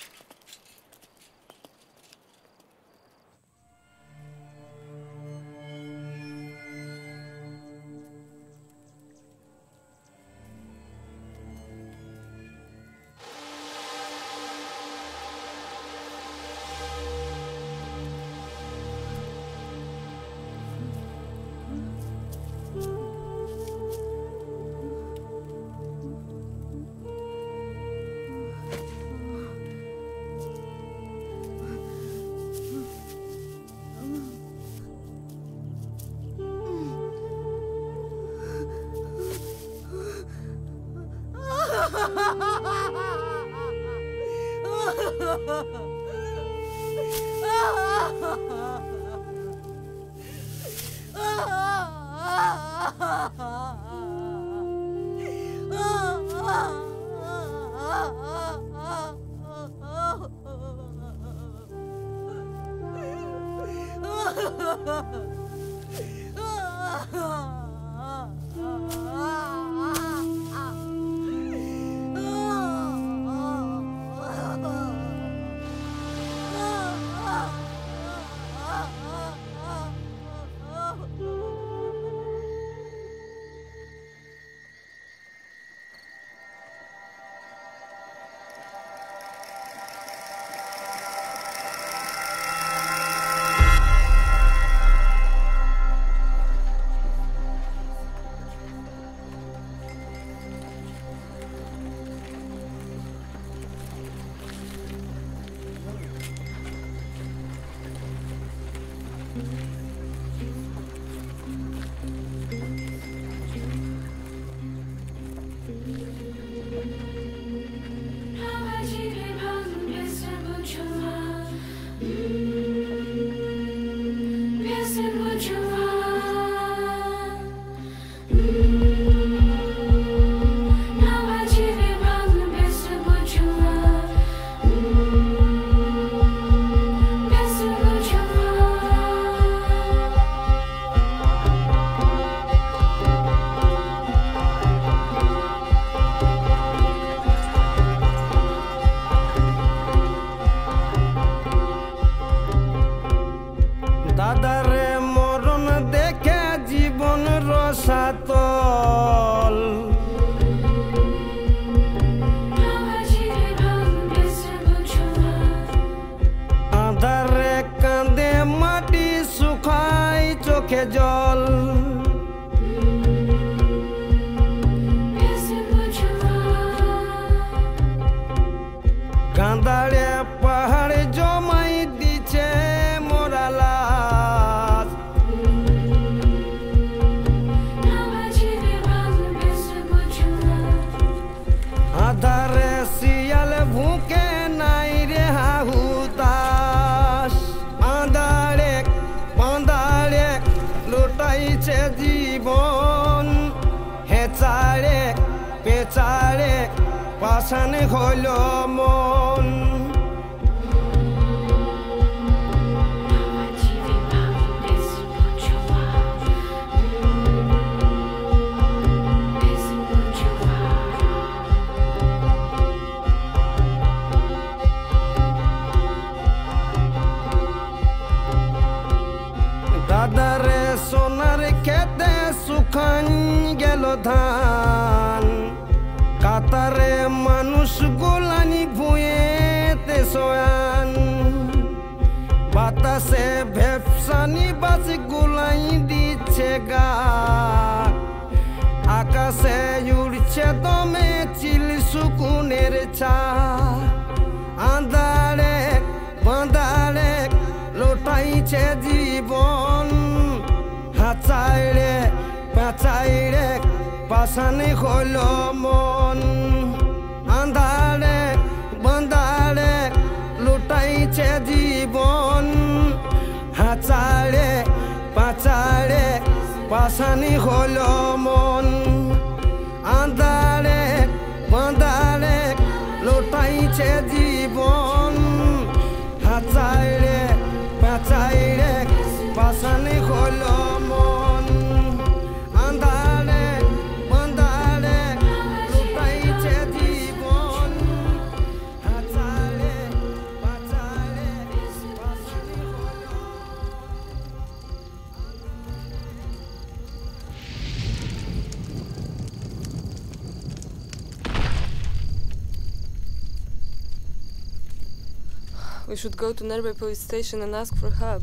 Nearby police station and ask for help.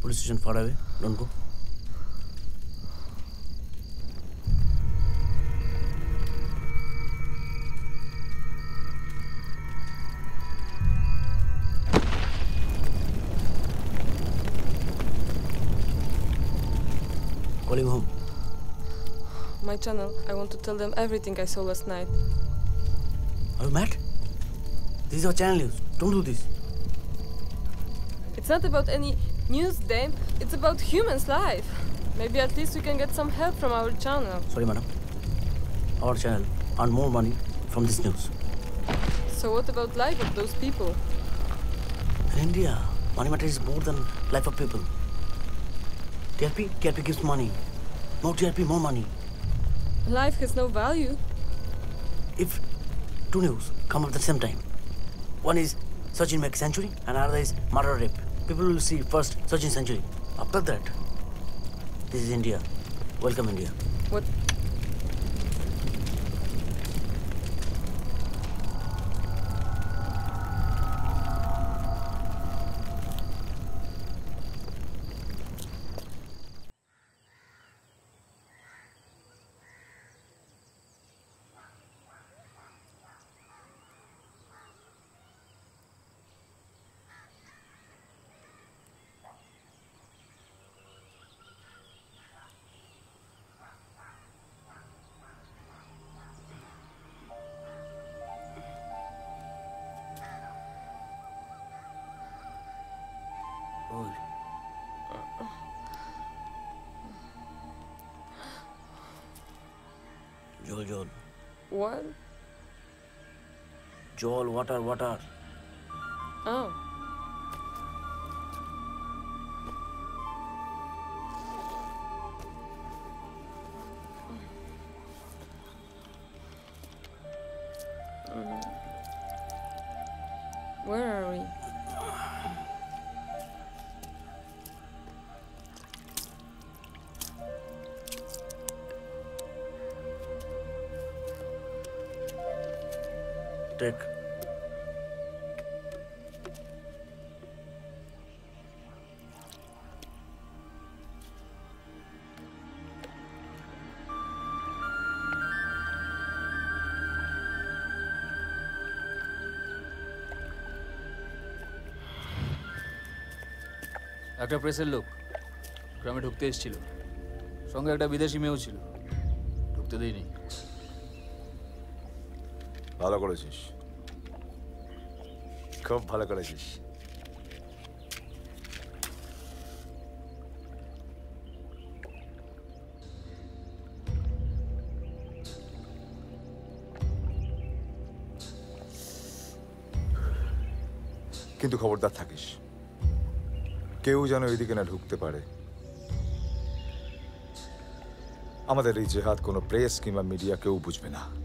Police station far away. Don't go. Calling home. My channel, I want to tell them everything I saw last night. Are you mad? This is our channel news. Don't do this. It's not about any news, Dame. It's about humans' life. Maybe at least we can get some help from our channel. Sorry, madam. Our channel earn more money from this news. So what about life of those people? In India, money matters more than life of people. TRP, TRP gives money. More TRP, more money. Life has no value. If two news come at the same time, one is Sachin make century and another is murder rape. People will see first Sachin century. After that, this is India. Welcome India. What? জল ওয়াটার ওয়াটার Oh. stick. একটা প্রেসের লোক গ্রামে ঢুকতে এসেছিল। সঙ্গে একটা বিদেশি মেয়েও ছিল। ঢুকতে দিইনি ভালো করেছিস। খুব ভালো করেছিস। কিন্তু খবরদার থাকিস। কেউ যেন এদিকে না ঢুকতে পারে। আমাদের এই জেহাদ কোনো প্রেস কিংবা মিডিয়া কেউ বুঝবে না।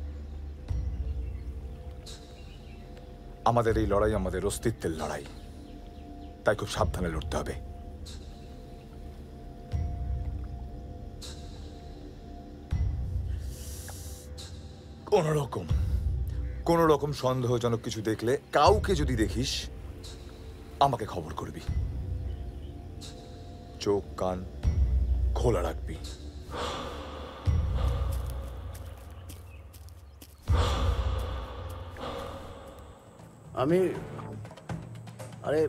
আমাদের এই লড়াই আমাদের অস্তিত্বের লড়াই। তাই খুব সাবধানে লড়তে হবে। কোন রকম কোন রকম সন্দেহজনক কিছু দেখলে কাউকে যদি দেখিস, আমাকে খবর করবি। চোখ, কান খোলা রাখবি। আমি আরে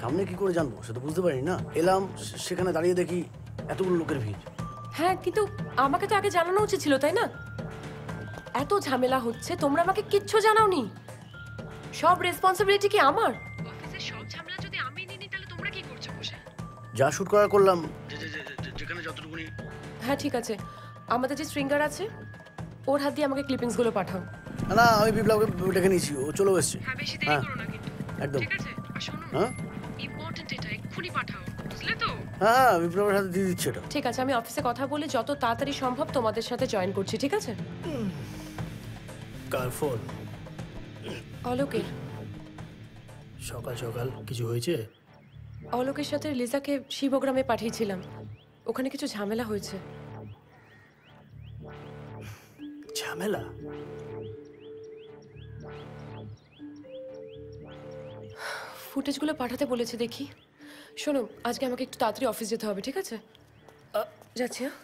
সামনে কি করে জানব? সেটা বুঝতে পারি না। এলাম সেখানে দাঁড়িয়ে দেখি এতগুলো লোকের ভিড়। হ্যাঁ কিন্তু আমাকে তো আগে জানানো উচিত ছিল তাই না? এত ঝামেলা হচ্ছে তোমরা আমাকে কিচ্ছু জানাওনি। সব রেসপন্সিবিলিটি কি আমার? অফিসের সব ঝামেলা যদি আমি নিই তাহলে তোমরা কি করছ বসে? যা শুট করা করলাম। যেখানে যতটুকুনি। হ্যাঁ ঠিক আছে। আমাদের যে স্ট্রিঙ্গার আছে ওর হাত দিয়ে আমাকে ক্লিপিংসগুলো পাঠাও। না, আমি বিপ্লবকে ডেকে নিয়েছি ও চলে এসছে। হ্যাঁ বেশি দেরি হ্যাঁ করো না কিন্তু। একদম। ঠিক আছে? আর শোনো হ্যাঁ? ইম্পর্টেন্ট এটা এক্ষুনি পাঠাও বুঝলে তো? হ্যাঁ হ্যাঁ বিপ্লবের হাতে দিয়ে দিচ্ছে এটা। ঠিক আছে আমি অফিসে কথা বলে যত তাড়াতাড়ি সম্ভব তোমাদের সাথে জয়েন করছি ঠিক আছে? কার ফোন অলোকের। সকাল সকাল কিছু হয়েছে? অলোকের সাথে লিজাকে শিবগ্রামে পাঠিয়েছিলাম। ওখানে কিছু ঝামেলা হয়েছে। ঝামেলা? ফুটেজগুলো পাঠাতে বলেছে দেখি। শোনো, আজকে আমাকে একটু তাড়াতাড়ি অফিস যেতে হবে, ঠিক আছে? যাচ্ছি হ্যাঁ?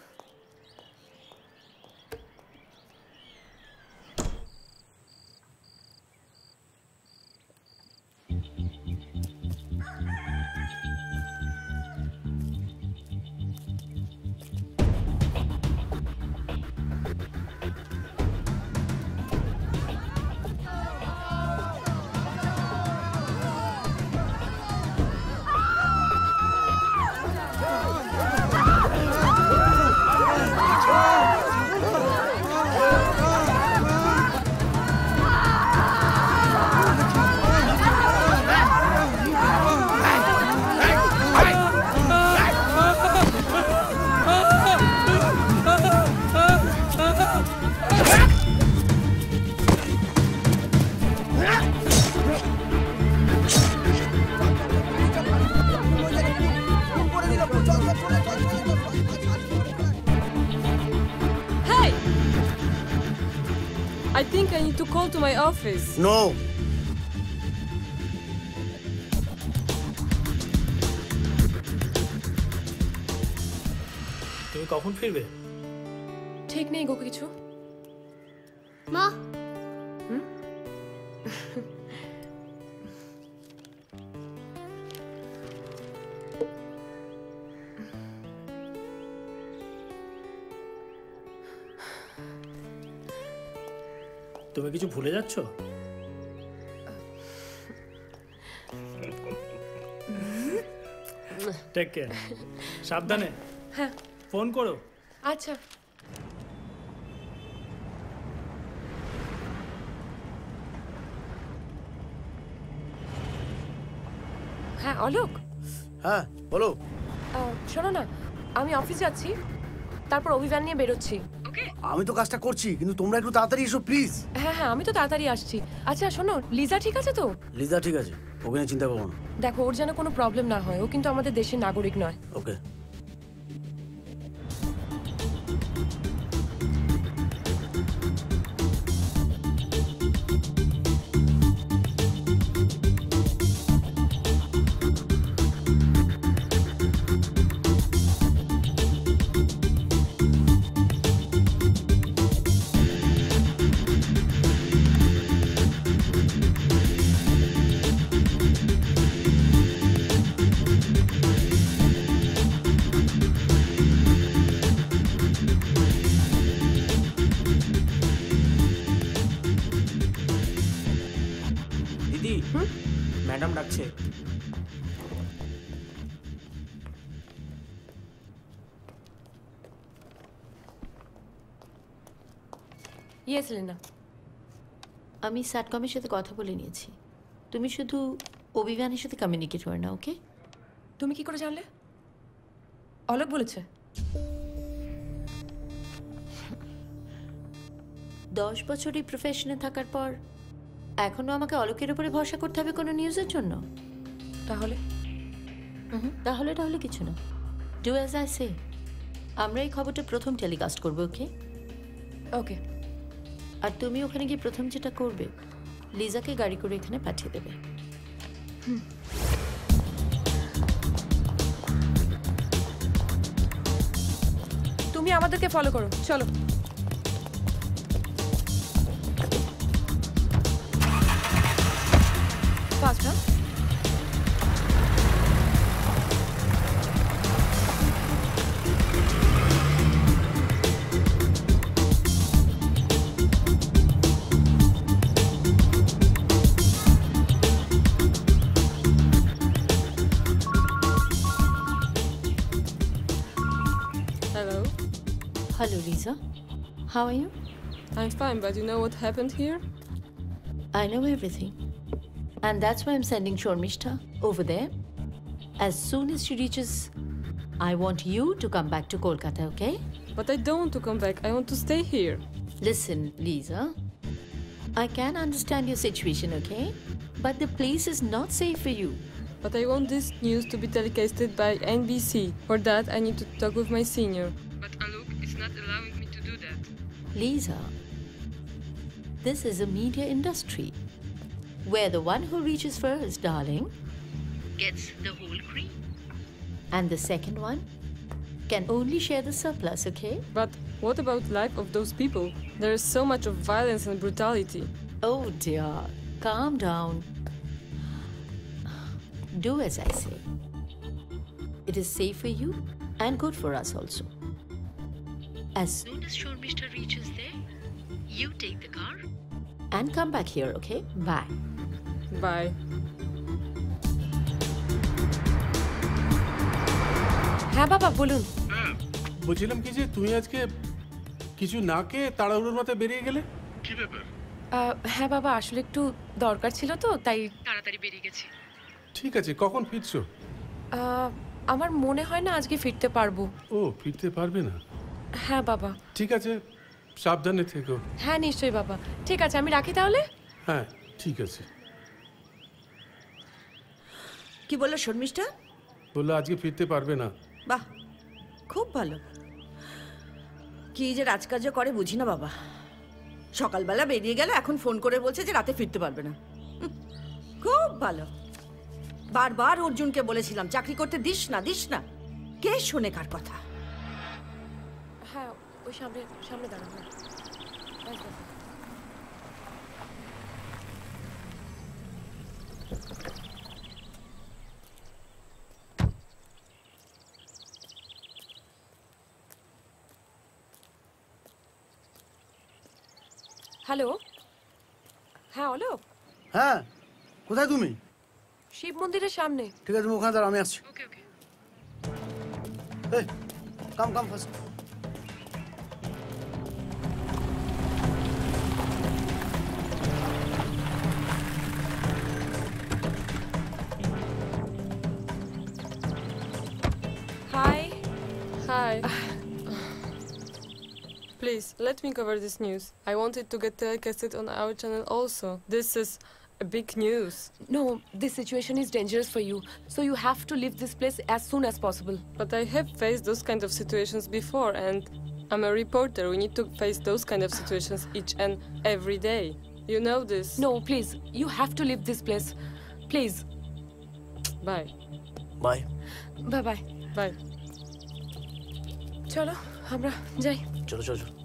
Office. নো তুমি কখন ফিরবে? ঠিক নেই গো কিছু। কিছু ভুলে যাচ্ছ? টেক কেয়ার সাবধানে। হ্যাঁ। ফোন করো। আচ্ছা। হ্যাঁ অলোক। হ্যাঁ বলো। শোনো না আমি অফিস যাচ্ছি তারপর অভিযান নিয়ে বেরোচ্ছি। আমি তো কাজটা করছি কিন্তু তোমরা একটু তাড়াতাড়ি এসো প্লিজ। হ্যাঁ হ্যাঁ আমি তো তাড়াতাড়ি আসছি। আচ্ছা শোনো লিজা ঠিক আছে তো? লিজা ঠিক আছে ওকে নিয়ে চিন্তা করো না। দেখো ওর যেন কোনো প্রবলেম না হয় ও কিন্তু আমাদের দেশের নাগরিক নয়। ওকে। ইয়েস লেনা আমি স্যাটকমের সাথে কথা বলে নিয়েছি। তুমি শুধু অভিযানের সাথে কমিউনিকেট করে না ওকে তুমি কি করে জানলে? অলোক বলেছে। দশ বছরই প্রফেশনে থাকার পর এখনও আমাকে অলোকের উপরে ভরসা করতে হবে কোনো নিউজের জন্য? তাহলে? তাহলে তাহলে কিছু না। ডু অ্যাজ আই সে আমরা এই খবরটা প্রথম টেলিকাস্ট করব ওকে ওকে আর তুমি ওখানে গিয়ে প্রথম যেটা করবে, লিজাকে গাড়ি করে এখানে পাঠিয়ে দেবে। তুমি আমাদেরকে ফলো করো, চলো। ফাস্ট হ্যাঁ? Lisa. How are you? I'm fine, but you know what happened here? I know everything. And that's why I'm sending Shormishta over there. As soon as she reaches, I want you to come back to Kolkata, okay? But I don't want to come back. I want to stay here. Listen, Lisa. I can understand your situation, okay? But the place is not safe for you. But I want this news to be telecasted by NBC. For that, I need to talk with my senior. But Alok is not allowing me to do that. Lisa, this is a media industry where the one who reaches first, darling, gets the whole cream. And the second one can only share the surplus, okay? But what about life of those people? There is so much of violence and brutality. Oh dear, calm down. Do as I say. It is safe for you and good for us also. As soon as Shormishta reaches there, you take the car. and come back here, okay? Bye. Bye. হ্যাঁ বাবা বলুন। বলছিলাম কি যে তুমি আজকে কিছু না খেয়ে তাড়াহুড়োর মাথায় বেরিয়ে গেলে? কি ব্যাপার? হ্যাঁ বাবা আসলে একটু দরকার ছিল তো তাই তাড়াতাড়ি বেরিয়ে গেছি। ঠিক আছে কখন ফিরছো? আমার মনে হয় না আজকে ফিরতে পারব। ও ফিরতে পারবে না। হ্যাঁ বাবা। ঠিক আছে সাবধানে থেকো। হ্যাঁ নিশ্চয়ই বাবা। ঠিক আছে আমি রাখি তাহলে? হ্যাঁ ঠিক আছে। কি বলল শর্মিষ্ঠা? বলল আজকে ফিরতে পারবে না। বাহ খুব ভালো। কি যে রাজকার্য করে বুঝি না বাবা। সকালবেলা বেরিয়ে গেল এখন ফোন করে বলছে যে রাতে ফিরতে পারবে না। হুম, খুব ভালো। বারবার অর্জুনকে বলেছিলাম চাকরি করতে দিস না দিস না। কে শোনে কার কথা? ওই সামনে সামনে দাঁড়াবো হ্যালো হ্যাঁ অলোক? হ্যাঁ কোথায় তুমি? শিব মন্দিরের সামনে। ঠিক আছে তুমি ওখানে দাঁড়াও আমি আসছি। Okay okay come come first Hi. Please, let me cover this news. I wanted to get telecasted on our channel also. This is a big news. No, this situation is dangerous for you. So you have to leave this place as soon as possible. But I have faced those kind of situations before and I'm a reporter. We need to face those kind of situations each and every day. You know this. No, please. You have to leave this place. Please. Bye. Bye. Bye bye. Bye. চলো আমরা যাই। চলো চলো চলো।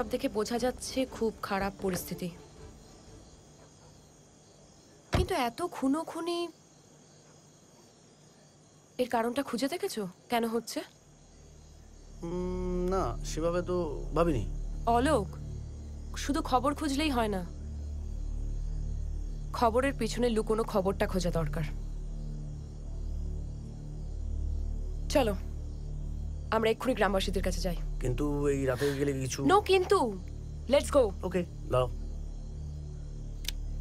সব দেখে বোঝা যাচ্ছে খুব খারাপ পরিস্থিতি। কিন্তু এত খুনো খুনি এর কারণটা খুঁজে দেখেছ? কেন হচ্ছে? না সেভাবে তো ভাবিনি। অলোক শুধু খবর খুঁজলেই হয় না। খবরের পিছনে লুকোনো খবরটা খোঁজা দরকার। চলো আমরা এক্ষুনি গ্রামবাসীদের কাছে যাই। কিন্তু এই রাতে গেলে কিছু নো কিন্তু লেটস গো ওকে লাও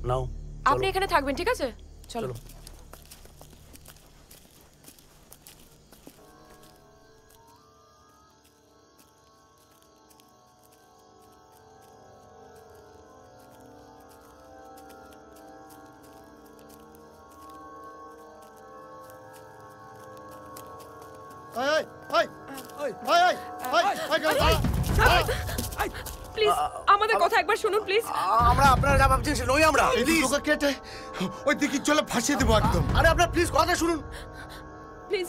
নাও আপনি এখানে থাকবেন ঠিক আছে? চলো। সে নই আমরা। কেটে ওই দিকে চলে ফাঁসিয়ে দেবো একদম। আরে আপনার প্লিজ কথা শুনুন। প্লিজ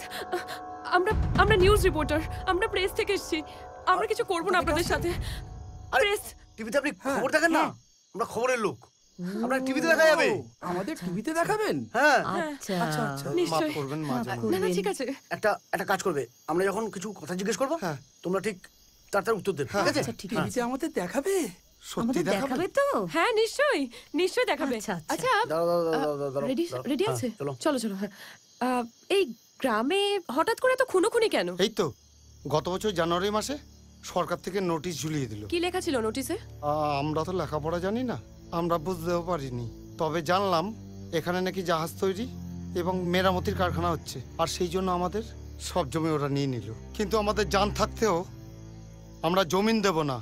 আমরা আমরা নিউজ রিপোর্টার আমরা প্রেস থেকে এসেছি। আমরা কিছু করব না আপনাদের সাথে। প্রেস টিভিতে আপনি খবর দেখেন না? আমরা খবরের লোক। আমরা টিভিতে দেখা যাবে। আমাদের টিভিতে দেখাবেন? হ্যাঁ। আচ্ছা আচ্ছা আচ্ছা। নিশ্চয়ই। করবেন মা। না না ঠিক আছে। একটা একটা কাজ করবে। আমরা যখন কিছু কথা জিজ্ঞেস করব তোমরা ঠিক তাড়াতাড়ি উত্তর দেবে ঠিক আছে? টিভিতে আমাদের দেখাবে? সত্যি দেখাবে? তো? হ্যাঁ নিশ্চয়ই। নিশ্চয়ই দেখাবে। আচ্ছা দাঁড়াও, দাঁড়াও, দাঁড়াও, রেডি রেডি হ্যাঁ, আছে? চলো। চলো হ্যাঁ। এই গ্রামে হঠাৎ করে এত খুনোখুনি কেন? এই তো গত বছর জানুয়ারি মাসে সরকার থেকে নোটিশ ঝুলিয়ে দিল। কি লেখা ছিল নোটিসে আমরা তো লেখাপড়া জানি না আমরা বুঝতেও পারিনি। তবে জানলাম এখানে নাকি জাহাজ তৈরি এবং মেরামতির কারখানা হচ্ছে আর সেই জন্য আমাদের সব জমি ওরা নিয়ে নিল। কিন্তু আমাদের জান থাকতেও আমরা জমিন দেব না।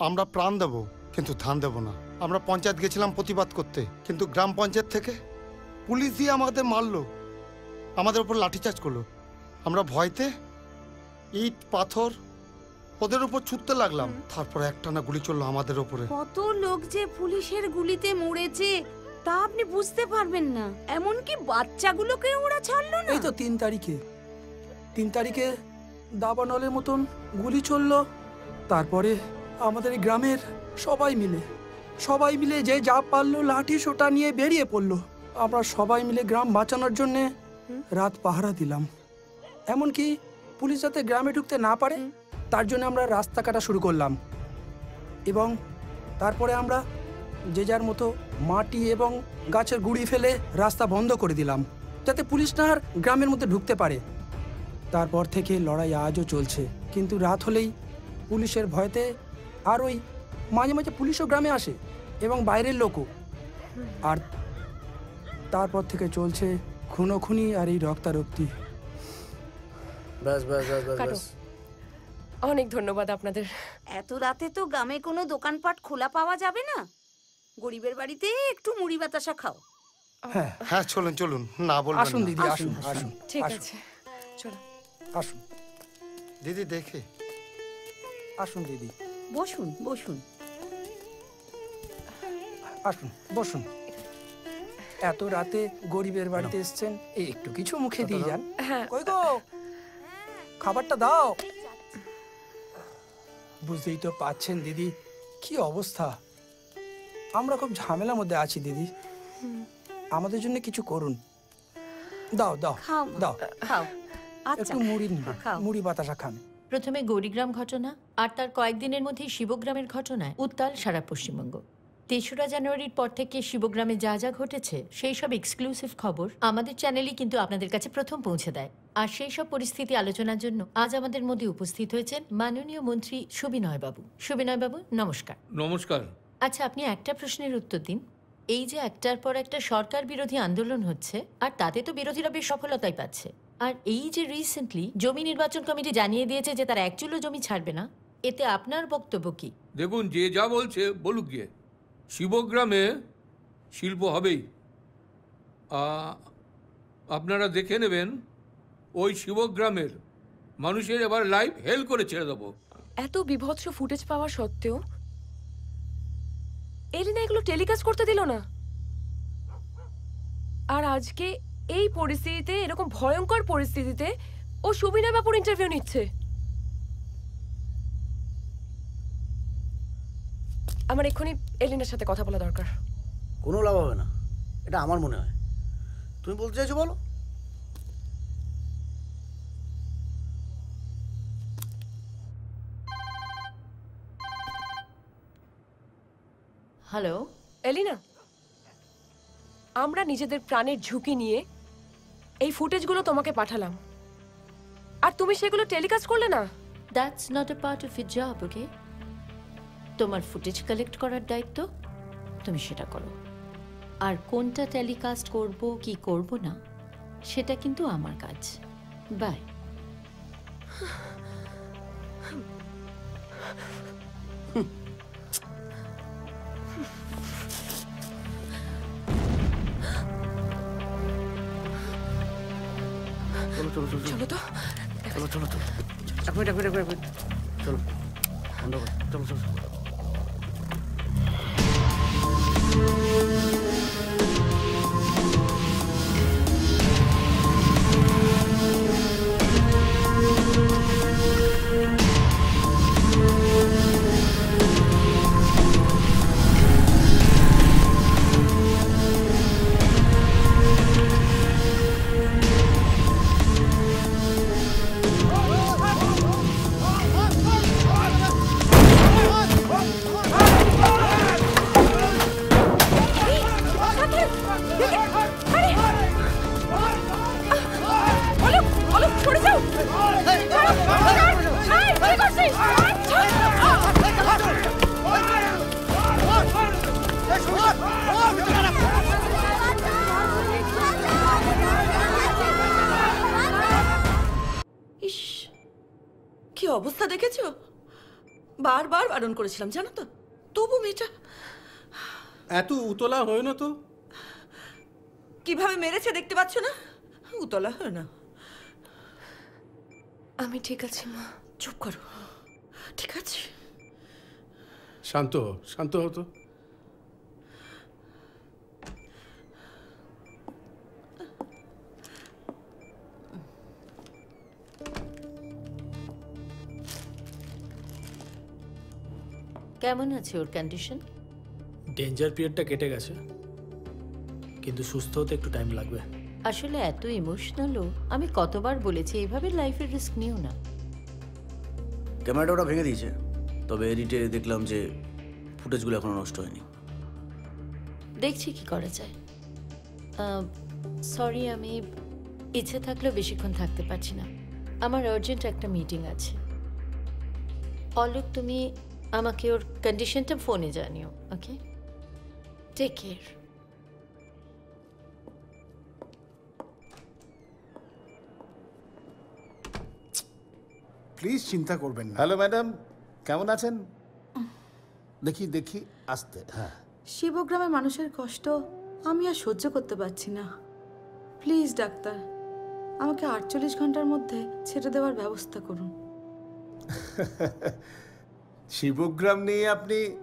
আমরা প্রাণ দেব কিন্তু ধান দেব না। আমরা পঞ্চায়েত গেছিলাম প্রতিবাদ করতে কিন্তু গ্রাম পঞ্চায়েত থেকে পুলিশ দিয়ে আমাদের মারলো আমাদের উপর লাঠিচার্জ করল। আমরা ভয়তে ইট পাথর ওদের উপর ছুটতে লাগলাম। তারপরে একটানা গুলি চলল আমাদের উপরে। কত লোক যে পুলিশের গুলিতে মরেছে তা আপনি বুঝতে পারবেন না। এমনকি বাচ্চাগুলোকে ওরা ছাড়লো না। এই তো তিন তারিখে। তিন তারিখে দাবানলের মতন গুলি চলল তারপরে আমাদের এই গ্রামের সবাই মিলে সবাই মিলে যে যা পারল লাঠি সোটা নিয়ে বেরিয়ে পড়ল। আমরা সবাই মিলে গ্রাম বাঁচানোর জন্যে রাত পাহারা দিলাম। এমনকি পুলিশ যাতে গ্রামে ঢুকতে না পারে তার জন্য আমরা রাস্তা কাটা শুরু করলাম। এবং তারপরে আমরা যে যার মতো মাটি এবং গাছের গুঁড়ি ফেলে রাস্তা বন্ধ করে দিলাম যাতে পুলিশ না আর গ্রামের মধ্যে ঢুকতে পারে। তারপর থেকে লড়াই আজও চলছে কিন্তু রাত হলেই পুলিশের ভয়তে আর ওই মাঝে মাঝে পুলিশও গ্রামে আসে এবং বাইরের লোকও। আর তারপর থেকে চলছে খুনোখুনি আর এই রক্তারক্তি। ব্যাস ব্যাস ব্যাস ব্যাস অনেক ধন্যবাদ আপনাদের। এত রাতে তো গ্রামে কোনো দোকানপাট খোলা পাওয়া যাবে না? গরিবের বাড়িতে একটু মুড়ি বাতাসা খাও। হ্যাঁ। হ্যাঁ চলুন চলুন। না বলবেন আসুন দিদি আসুন আসুন ঠিক আছে। চলো আসুন। দিদি দেখে। আসুন দিদি। বসুন বসুন। আসুন বসুন। এত রাতে গরিবের বাড়িতে এসছেন এই একটু কিছু মুখে দিয়ে যান। হ্যাঁ। কই গো? খাবারটা দাও। বুঝতেই তো পাচ্ছেন দিদি কি অবস্থা? আমরা খুব ঝামেলার মধ্যে আছি দিদি। আমাদের জন্য কিছু করুন। দাও দাও দাও। খাও। আচ্ছা। একটু মুড়ি নিন। খাও। মুড়ি বাতাসা খান। প্রথমে গৌরীগ্রাম ঘটনা আর তার কয়েকদিনের মধ্যেই শিবগ্রামের ঘটনায় উত্তাল সারা পশ্চিমবঙ্গ। তেসরা জানুয়ারির পর থেকে শিবগ্রামে যা যা ঘটেছে সেই সব এক্সক্লুসিভ খবর আমাদের চ্যানেলই কিন্তু আপনাদের কাছে প্রথম পৌঁছে দেয়। আর সেই সব পরিস্থিতি আলোচনার জন্য আজ আমাদের মধ্যে উপস্থিত হয়েছেন মাননীয় মন্ত্রী সুবিনয় বাবু সুবিনয় বাবু নমস্কার। নমস্কার। আচ্ছা আপনি একটা প্রশ্নের উত্তর দিন। এই যে একটার পর একটা সরকার বিরোধী আন্দোলন হচ্ছে আর তাতে তো বিরোধীরা বেশ সফলতাই পাচ্ছে। আর এই যে রিসেন্টলি জমি নির্বাচন কমিটি জানিয়ে দিয়েছে যে তারা একচুলো জমি ছাড়বে না এতে আপনার বক্তব্য কি? দেখুন যে যা বলছে বলুক গিয়ে। শিবগ্রামে শিল্প হবেই। আপনারা দেখে নেবেন ওই শিবগ্রামের মানুষের এবার লাইফ হেল করে ছেড়ে দেবো। এত বিভৎস ফুটেজ পাওয়া সত্ত্বেও এলিনা এগুলো টেলিকাস্ট করতে দিল না। আর আজকে এই পরিস্থিতিতে এরকম ভয়ঙ্কর পরিস্থিতিতে ও সুবিনা বাপুর ইন্টারভিউ নিচ্ছে। আমার এক্ষুনি এলিনার সাথে কথা বলা দরকার। কোনো লাভ হবে না। এটা আমার মনে হয়। তুমি বলতে চাইছো বলো। হ্যালো এলিনা আমরা নিজেদের প্রাণের ঝুঁকি নিয়ে এই ফুটেজগুলো তোমাকে পাঠালাম। আর তুমি সেগুলো টেলিকাস্ট করলে না? That's not a part of it job okay তোমার ফুটেজ কালেক্ট করার দায়িত্ব তুমি সেটা করো। আর কোনটা টেলিকাস্ট করব কি করব না সেটা কিন্তু আমার কাজ। বাই চলো চলো চলো চলো তো চলো চলো চলো এক মিনিট এক মিনিট এক মিনিট, চলো বন্ধ করো চলো চলো করেছিলাম জানো তো? তবু মেয়েটা এত উতলা হয় না তো? কীভাবে মেরেছে দেখতে পাচ্ছ না? উতলা হয় না। আমি ঠিক আছি মা। চুপ করো। ঠিক আছে। শান্ত শান্ত হতো কেমন আছে ওর কন্ডিশন ডেঞ্জার পিরিয়ডটা কেটে গেছে। কিন্তু সুস্থ হতে একটু টাইম লাগবে। আসলে এত ইমোশনালও আমি কতবার বলেছি এইভাবে লাইফের রিস্ক নিও না। ক্যামেরাটা ওটা ভেঙে দিয়েছে। তবে এডিটে দেখলাম যে ফুটেজগুলো এখনও নষ্ট হয়নি। দেখছি কি করা যায়। সরি আমি ইচ্ছে থাকলেও বেশিক্ষণ থাকতে পারছি না। আমার আর্জেন্ট একটা মিটিং আছে। অলোক তুমি আমাকে ওর কন্ডিশনটা ফোনে জানিও ওকে টেক কেয়ার প্লিজ চিন্তা করবেন না। হ্যালো ম্যাডাম কেমন আছেন? দেখি দেখি আসতে। হ্যাঁ। শিবগ্রামের মানুষের কষ্ট আমি আর সহ্য করতে পারছি না। প্লিজ ডাক্তার আমাকে আটচল্লিশ ঘণ্টার মধ্যে ছেড়ে দেওয়ার ব্যবস্থা করুন। শিবগ্রাম নিয়ে আপনি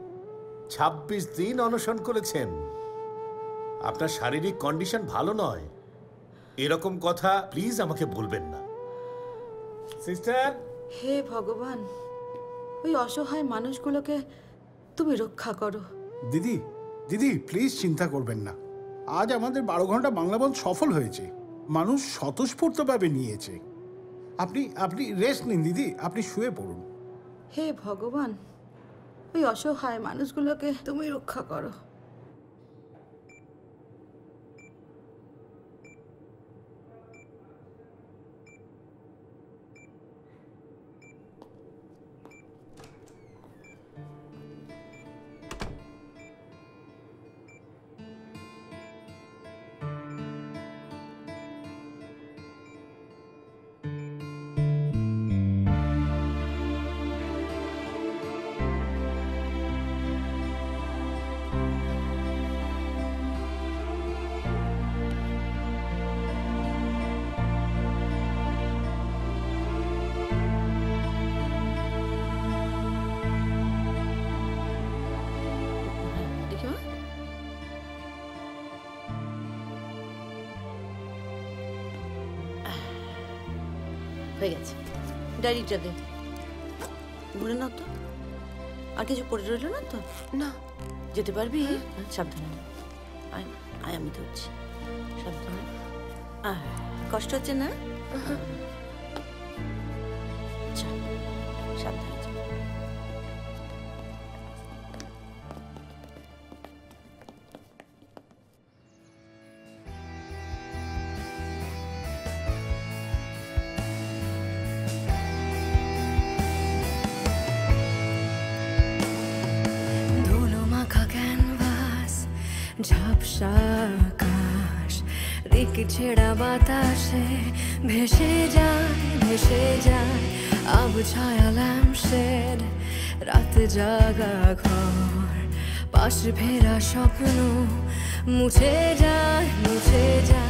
ছাব্বিশ দিন অনশন করেছেন। আপনার শারীরিক কন্ডিশন ভালো নয়। এরকম কথা প্লিজ আমাকে বলবেন না। সিস্টার! হে ভগবান ওই অসহায় মানুষগুলোকে তুমি রক্ষা করো। দিদি দিদি প্লিজ চিন্তা করবেন না। আজ আমাদের বারো ঘণ্টা বাংলা বন্ধ সফল হয়েছে। মানুষ স্বতঃস্ফূর্তভাবে নিয়েছে। আপনি আপনি রেস্ট নিন দিদি আপনি শুয়ে পড়ুন। হে ভগবান ওই অসহায় মানুষগুলোকে তুমি রক্ষা করো। হয়ে গেছে। ডায়েরিটা দে। মনে না তো। আর কিছু পড়ে রইল না তো? না। যেতে পারবি? সাবধানে। আয় আয় আমি ধরছি। সাবধানে। কষ্ট হচ্ছে না? সাবধানে। ভেসে যায় ভেসে যায়। আব ছায়া শেড রাত জাগা ঘর। পাশ ফেরা স্বপ্ন মুছে যায় মুছে যায়।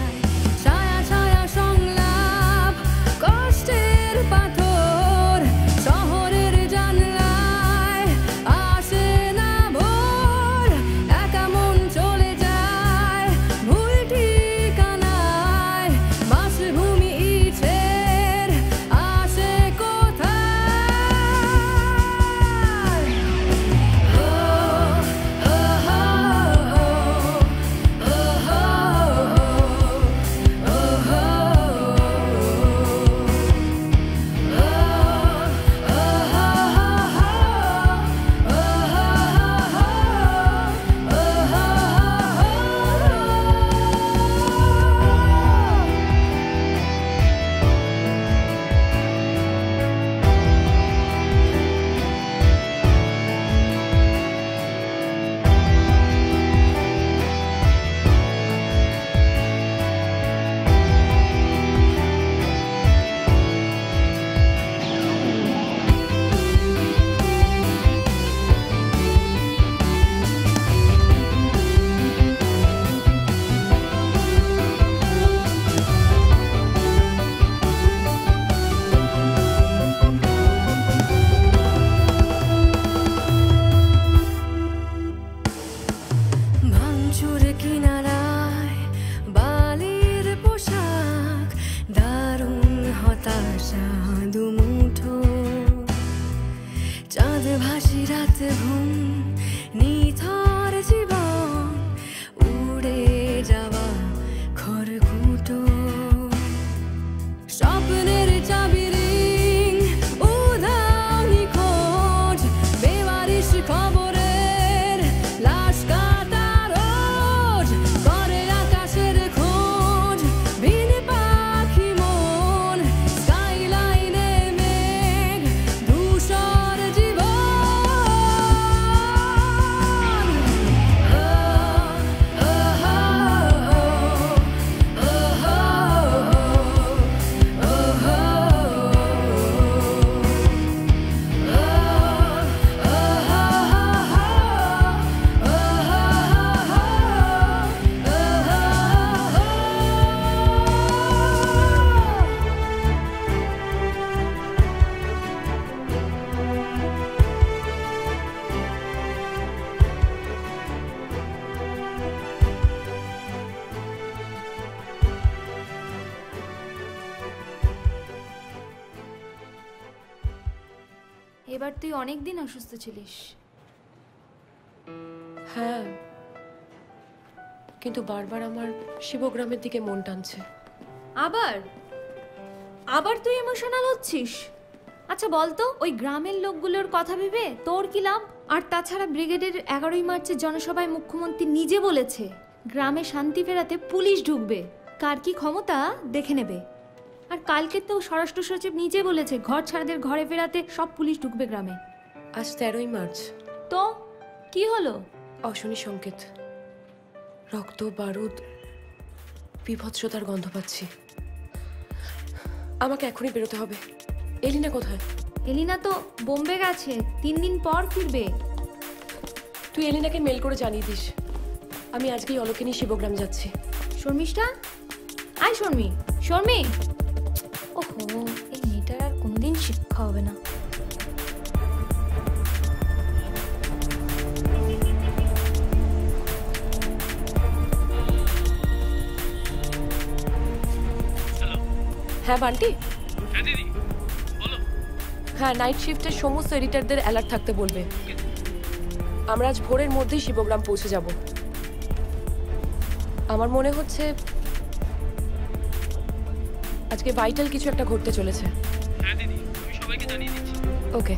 এবার তুই অনেক দিন অসুস্থ ছিলিস। হ্যাঁ। কিন্তু বারবার আমার শিবগ্রামের দিকে মন টানছে। আবার? আবার তুই ইমোশনাল হচ্ছিস? আচ্ছা বলতো ওই গ্রামের লোকগুলোর কথা ভেবে তোর কি লাভ? আর তাছাড়া ব্রিগেডের এগারোই মার্চের জনসভায় মুখ্যমন্ত্রী নিজে বলেছে গ্রামে শান্তি ফেরাতে পুলিশ ঢুকবে। কার কি ক্ষমতা দেখে নেবে। আর কালকে তো স্বরাষ্ট্র সচিব নিজে বলেছে ঘর ছাড়াদের ঘরে ফেরাতে সব পুলিশ ঢুকবে গ্রামে। আজ তেরোই মার্চ। তো? কি হলো? অশনি সংকেত। রক্ত বারুদ বিভৎসতার গন্ধ পাচ্ছি। আমাকে এখনই বেরোতে হবে। এলিনা কোথায়? এলিনা তো বোম্বে গেছে তিন দিন পর ফিরবে। তুই এলিনাকে মেল করে জানিয়ে দিস। আমি আজকেই অলোকে নিয়ে শিবগ্রাম যাচ্ছি। শর্মিষ্ঠা? আয় শর্মি শর্মি! ওহো এই মেয়েটার আর কোনোদিন শিক্ষা হবে না। হ্যাঁ বান্টি? হ্যাঁ নাইট শিফটের সমস্ত এডিটারদের অ্যালার্ট থাকতে বলবে। আমরা আজ ভোরের মধ্যেই শিবগ্রাম পৌঁছে যাব। আমার মনে হচ্ছে আজকে ভাইটাল কিছু একটা ঘটতে চলেছে। হ্যাঁ দিদি আমি সবাইকে জানিয়ে দিচ্ছি। ওকে।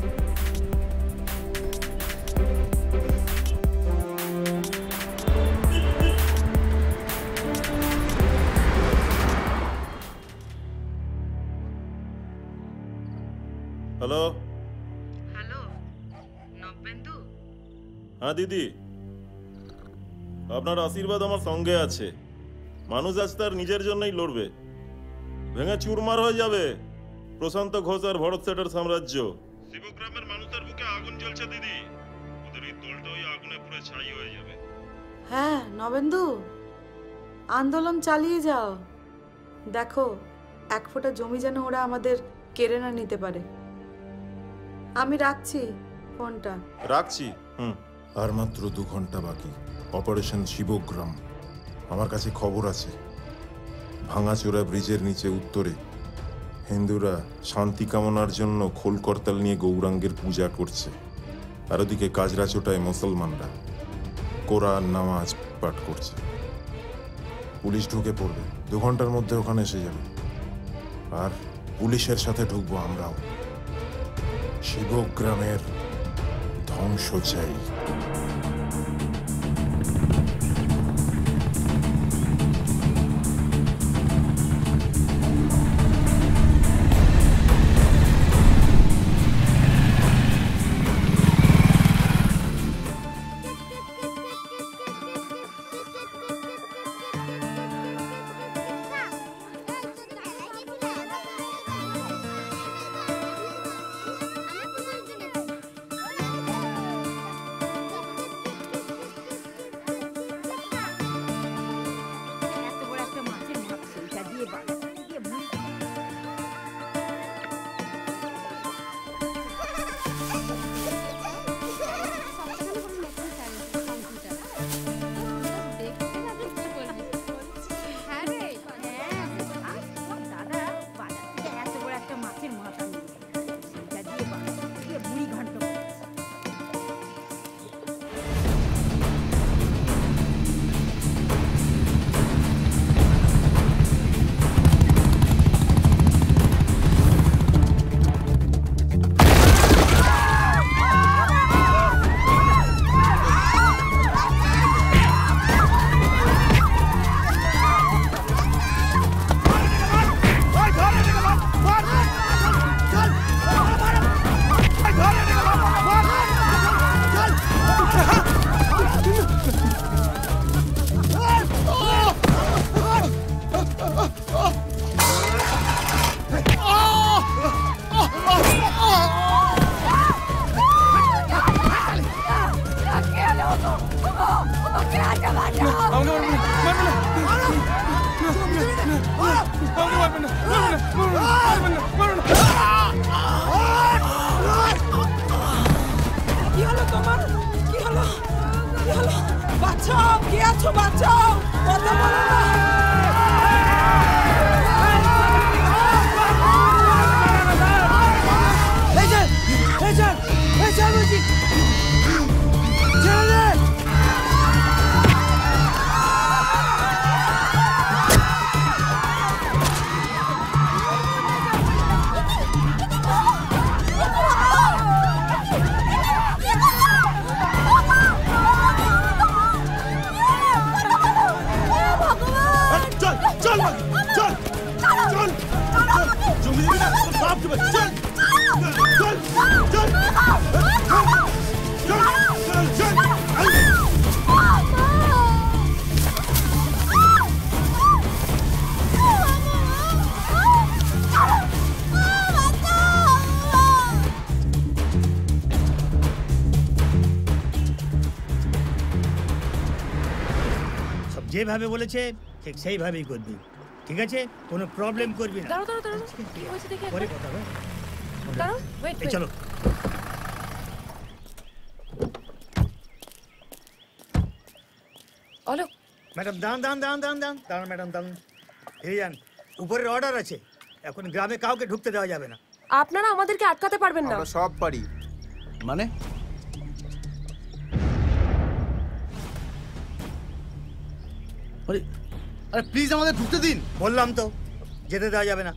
হ্যালো হ্যালো নবেন্দু হ্যাঁ দিদি। আপনার আশীর্বাদ আমার সঙ্গে আছে। মানুষ আজ তার নিজের জন্যই লড়বে। ভেঙে চুরমার হয়ে যাবে। প্রশান্ত ঘোষ আর ভরত সেটের সাম্রাজ্য। শিবগ্রামের মানুষের বুকে আগুন জ্বলছে দিদি। ওদের এই দলটা ওই আগুনে পুরো ছাই হয়ে যাবে। হ্যাঁ নবেন্দু আন্দোলন চালিয়ে যাও। দেখো এক ফোঁটা জমি যেন ওরা আমাদের কেড়ে না নিতে পারে। আমি রাখছি ফোনটা। রাখছি? হুম। আর মাত্র দু ঘণ্টা বাকি। অপারেশন শিবগ্রাম। আমার কাছে খবর আছে। ভাঙাচোরা ব্রিজের নিচে উত্তরে। হিন্দুরা শান্তি কামনার জন্য খোল করতাল নিয়ে গৌরাঙ্গের পূজা করছে। আর ওদিকে কাজরাচোটায় মুসলমানরা কোরআন নামাজ পাঠ করছে। পুলিশ ঢুকে পড়বে। দু ঘণ্টার মধ্যে ওখানে এসে যাবে। আর পুলিশের সাথে ঢুকবো আমরাও। শিবগ্রামের ধ্বংস চাই যেভাবে বলেছে ঠিক সেইভাবেই করবি। ঠিক আছে? কোনো প্রবলেম করবি না। দাঁড়াও দাঁড়াও দাঁড়াও কি হয়েছে দেখে পরে কথা হবে। দাঁড়াও ওয়েট চলো। অলোক ম্যাডাম দাঁড়ান দাঁড়ান দাঁড়ান দাঁড়ান দাঁড়ান। দাঁড়ান ম্যাডাম দাঁড়ান। এই যান উপরের অর্ডার আছে। এখন গ্রামে কাউকে ঢুকতে দেওয়া যাবে না। আপনারা আমাদেরকে আটকাতে পারবেন না। সব পারি। মানে? আরে প্লিজ আমাদের ঢুকতে দিন। বললাম তো যেতে দেওয়া যাবে না।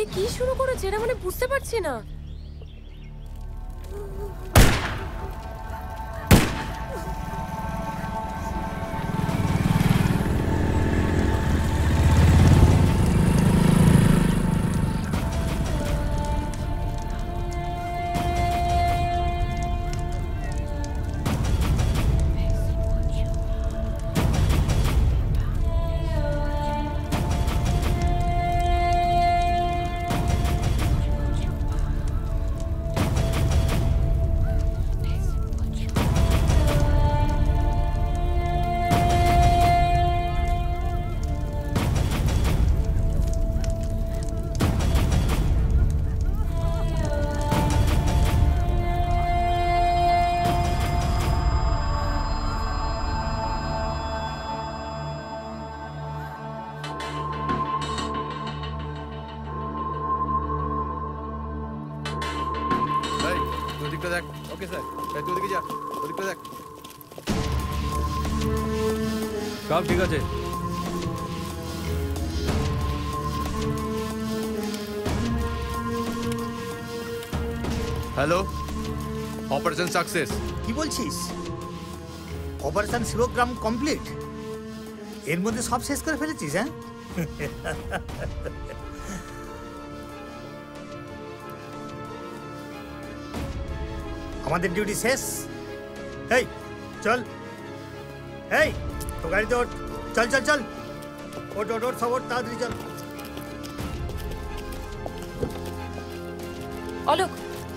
এই কি শুরু করেছে? এটা মানে বুঝতে পারছি না। সব ঠিক আছে। হ্যালো অপারেশন সাকসেস কি বলছিস? অপারেশন শিবগ্রাম কমপ্লিট এর মধ্যে সব শেষ করে ফেলেছিস হ্যাঁ? আমাদের ডিউটি শেষ। এই চল। এই তো গাড়িতে ওঠ চল চল চল ওট ওট ওট সব ওঠ তাড়াতাড়ি চল অলোক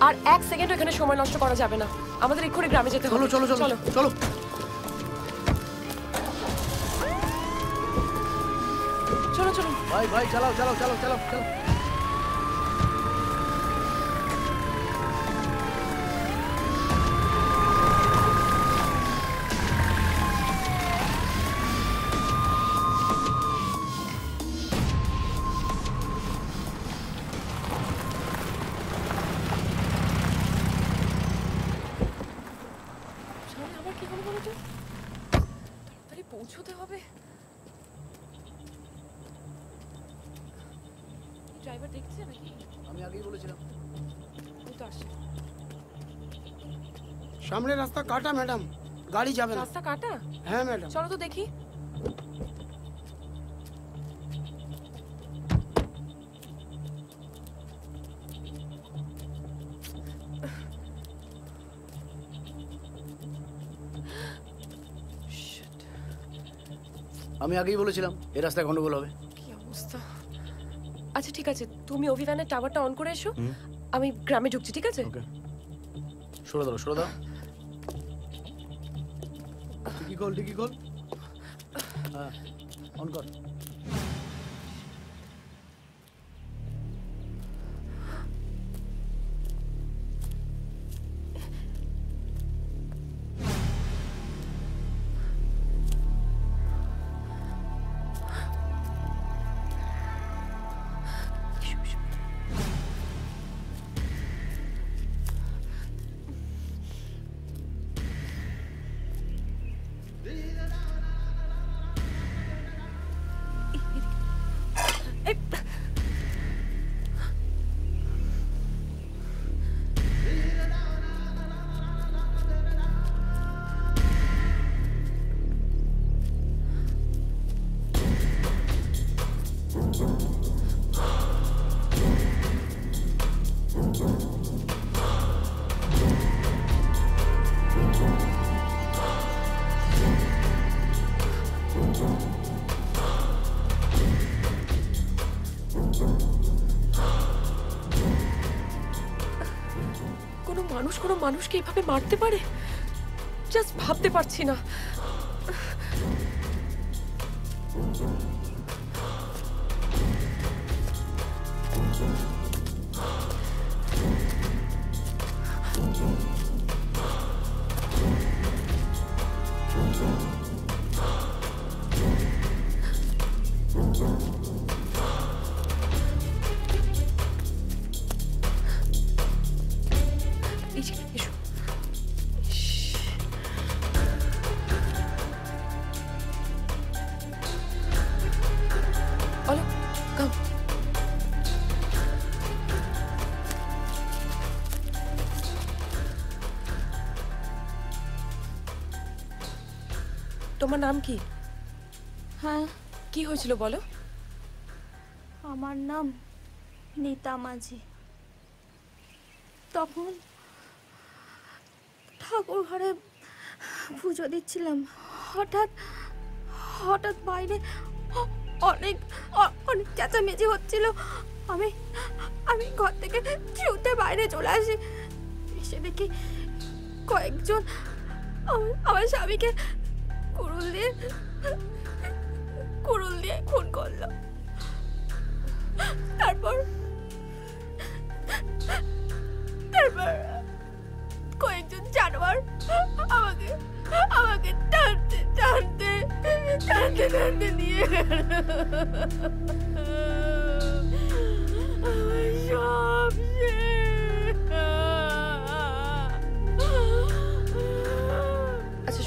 আর এক সেকেন্ড এখানে সময় নষ্ট করা যাবে না। আমাদের এক্ষুনি গ্রামে যেতে হবে। চলো চলো চলো। চলো। চলো চলো। ভাই ভাই চালাও চালাও চালাও চালাও চালাও। রাস্তা কাটা ম্যাডাম। গাড়ি যাবে না। রাস্তা কাটা? হ্যাঁ ম্যাডাম। চলো তো দেখি। আমি আগেই বলেছিলাম এই রাস্তায় গন্ডগোল হবে। কি অবস্থা? আচ্ছা ঠিক আছে তুমি অভিযানের টাওয়ারটা অন করে এসো। আমি গ্রামে ঢুকছি ঠিক আছে? সরে দাও সরে দাও ডিকি খোল ডিকি খোল হ্যাঁ অন কর মানুষকে এভাবে মারতে পারে? জাস্ট ভাবতে পারছি না। তোমার নাম কি? হ্যাঁ। কি হয়েছিল বলো? আমার নাম নিতা মাঝি। তখন ঠাকুর ঘরে পুজো দিচ্ছিলাম। হঠাৎ হঠাৎ বাইরে অনেক অনেক চেঁচামেচি হচ্ছিল। আমি আমি ঘর থেকে ছুটে বাইরে চলে আসি। এসে দেখি কয়েকজন আমার আমার স্বামীকে কুড়ুল দিয়ে কুড়ুল দিয়ে খুন করল তারপর তারপর কয়েকজন জানোয়ার আমাকে আমাকে টানতে টানতে টানতে টানতে নিয়ে গেল। সব আচ্ছা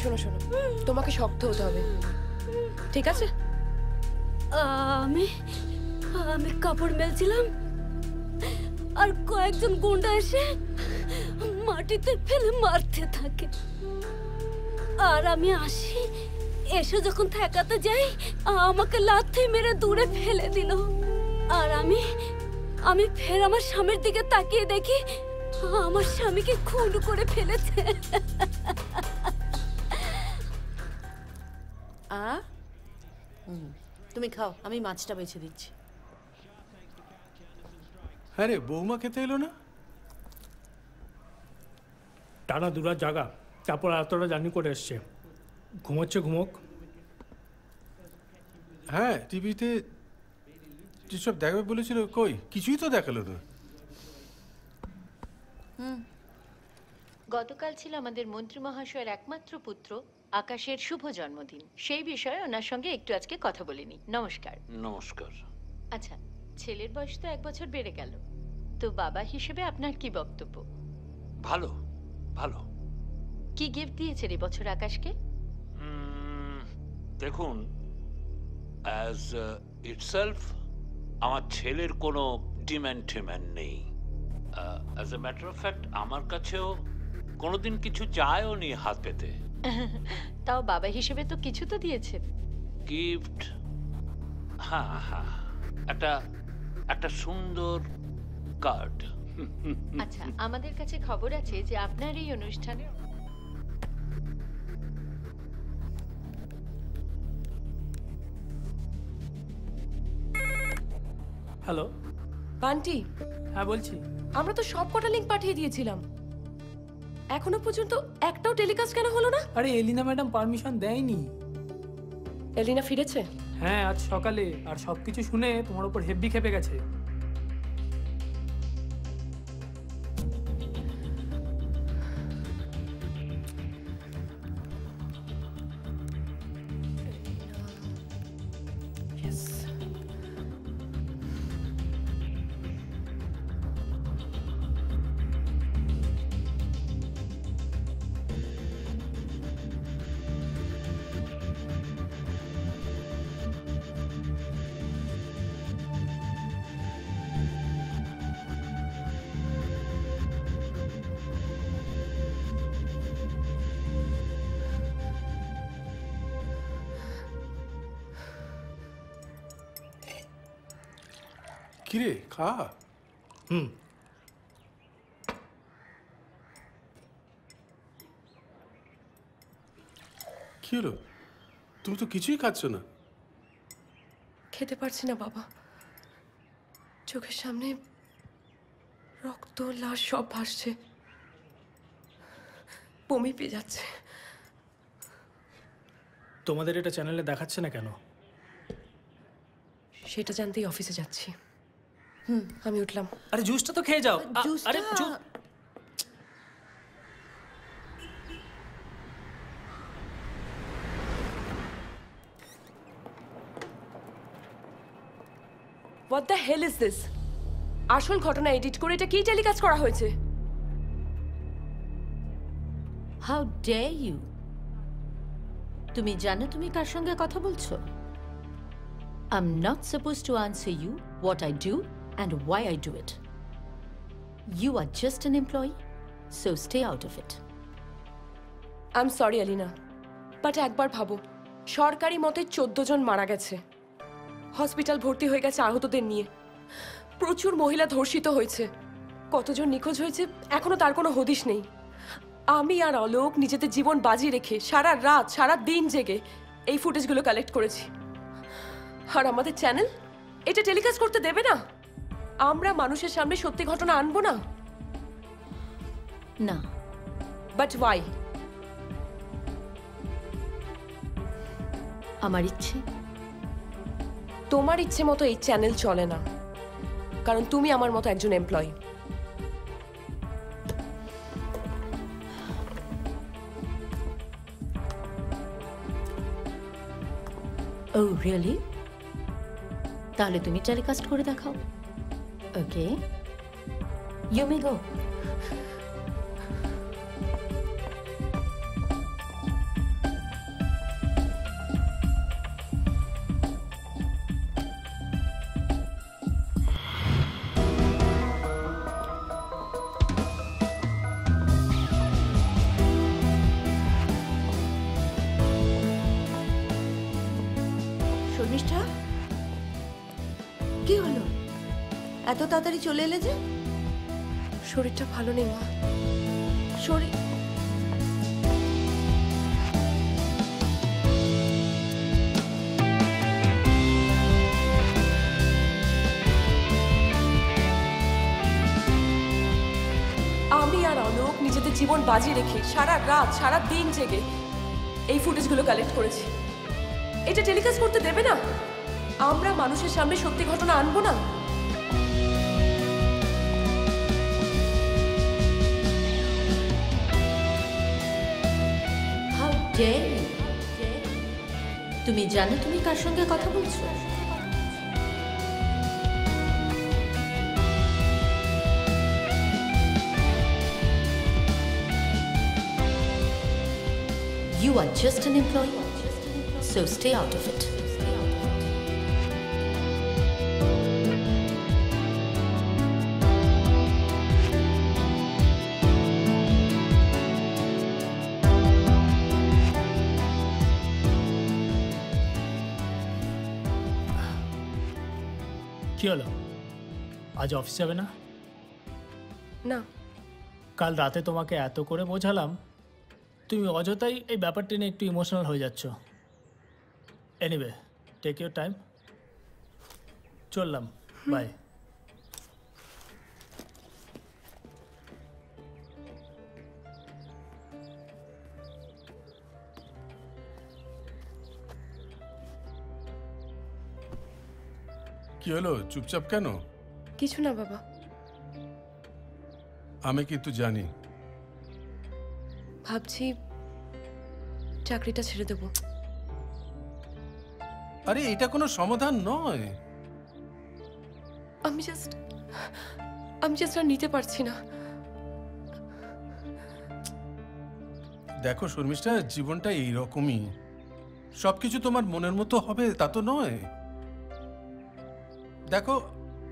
শোনো শোনো। তোমাকে শক্ত হতে হবে। ঠিক আছে? আমি আমি কাপড় মেলছিলাম, আর কয়েকজন গুন্ডা এসে মাটিতে ফেলে মারতে থাকে। আর আমি আসি, এসে যখন ঠেকাতে যাই, আমাকে লাথি মেরে দূরে ফেলে দিল। আর আমি আমি ফের আমার স্বামীর দিকে তাকিয়ে দেখি, আমার স্বামীকে খুন করে ফেলেছে। আ? হুম, তুমি খাও আমি মাছটা বেছে দিচ্ছি। হ্যাঁ রে বৌমা খেতে এলো না? টানা দুরাত জাগা তারপর এতটা জার্নি করে এসছে। ঘুমোচ্ছে ঘুমোক। হ্যাঁ টিভিতে যেসব দেখাবে বলেছিল কই? কিছুই তো দেখাল না হুম। গতকাল ছিল আমাদের মন্ত্রী মহাশয়ের একমাত্র পুত্র আকাশের শুভ জন্মদিন। সেই বিষয়ে ওনার সঙ্গে একটু আজকে কথা বলে বলিনি নমস্কার। নমস্কার। আচ্ছা ছেলের বয়স তো এক বছর বেড়ে গেল। তো বাবা হিসেবে আপনার কি বক্তব্য? ভালো ভালো। কি গিফট দিয়েছেন এবছর আকাশকে? দেখুন অ্যাজ ইটসেলফ আমার ছেলের কোনো ডিম্যান্ড টিম্যান্ড নেই। As a matter of fact আমার কাছেও কোনোদিন কিছু চায়ও নি হাত পেতে। তাও বাবা হিসেবে তো কিছু তো দিয়েছেন। গিফট। হ্যাঁ হ্যাঁ। একটা একটা সুন্দর কার্ড। আচ্ছা আমাদের কাছে খবর আছে যে আপনার এই অনুষ্ঠানে হ্যালো বান্টি। হ্যাঁ বলছি। আমরা তো সব কটা লিঙ্ক পাঠিয়ে দিয়েছিলাম। এখনও পর্যন্ত একটাও টেলিকাস্ট কেন হলো না? আরে এলিনা ম্যাডাম পারমিশন দেয়নি। এলিনা ফিরেছে? হ্যাঁ আজ সকালে। আর সবকিছু শুনে তোমার উপর হেব্বি খেপে গেছে। কিরে খা। হুম। কি হলো? তুমি তো কিছুই খাচ্ছ না। খেতে পারছি না বাবা। চোখের সামনে রক্ত লাশ সব ভাসছে। বমি পেয়ে যাচ্ছে। তোমাদের এটা চ্যানেলে দেখাচ্ছে না কেন? সেটা জানতেই অফিসে যাচ্ছি। হুম আমি উঠলাম। আরে জুসটা তো খেয়ে যাও। আরে what the hell is this আসল ঘটনা এডিট করে এটা কি টেলিকাস্ট করা হয়েছে? হাউ ডে ইউ তুমি জানো তুমি কার সঙ্গে কথা বলছো? I am not suppose to answer you what I do why I do it you are just an employee so stay out of it I am sorry Alina but একবার ভাবো, সরকারি মতে চোদ্দ জন মারা গেছে। হসপিটাল ভর্তি হয়ে গেছে আহতদের নিয়ে। প্রচুর মহিলা ধর্ষিত হয়েছে। কতজন নিখোঁজ হয়েছে, এখনও তার কোনো হদিশ নেই। আমি আর অলোক নিজেদের জীবন বাজি রেখে সারা রাত, সারা দিন জেগে এই ফুটেজগুলো কালেক্ট করেছি। আর আমাদের চ্যানেল এটা টেলিকাস্ট করতে দেবে না? আমরা মানুষের সামনে সত্যি ঘটনা আনব না? না। বাট ওয়াই আমার ইচ্ছে। তোমার ইচ্ছে মতো এই চ্যানেল চলে না। কারণ তুমি আমার মতো একজন এমপ্লয়ি ও রিয়েলি তাহলে তুমি টেলিকাস্ট করে দেখাও। ওকে ইউ মে গো এত তাড়াতাড়ি চলে এলে যে? শরীরটা ভালো নেই মা। শরীর আমি আর অলোক নিজেদের জীবন বাজি রেখে সারা রাত সারা দিন জেগে এই ফুটেজগুলো কালেক্ট করেছি। এটা টেলিকাস্ট করতে দেবে না? আমরা মানুষের সামনে সত্যি ঘটনা আনব না? হাউ তুমি জানো তুমি কার সঙ্গে কথা বলছো You are just an employee, so stay out of it. কি হলো আজ অফিস যাবে না না কাল রাতে তোমাকে এত করে বোঝালাম তুমি অযথাই এই ব্যাপারটি নিয়ে একটু ইমোশনাল হয়ে যাচ্ছ এনিওয়ে টেক ইউর টাইম চললাম বাই কি হলো? চুপচাপ কেন? কিছু না বাবা। আমি কিন্তু জানি। ভাবছি চাকরিটা ছেড়ে দেবো। আরে এটা কোনো সমাধান নয়। আমি জাস্ট আমি জাস্ট আর নিতে পারছি না। দেখো শর্মিষ্ঠা জীবনটা এইরকমই। সবকিছু তোমার মনের মতো হবে তা তো নয়। দেখো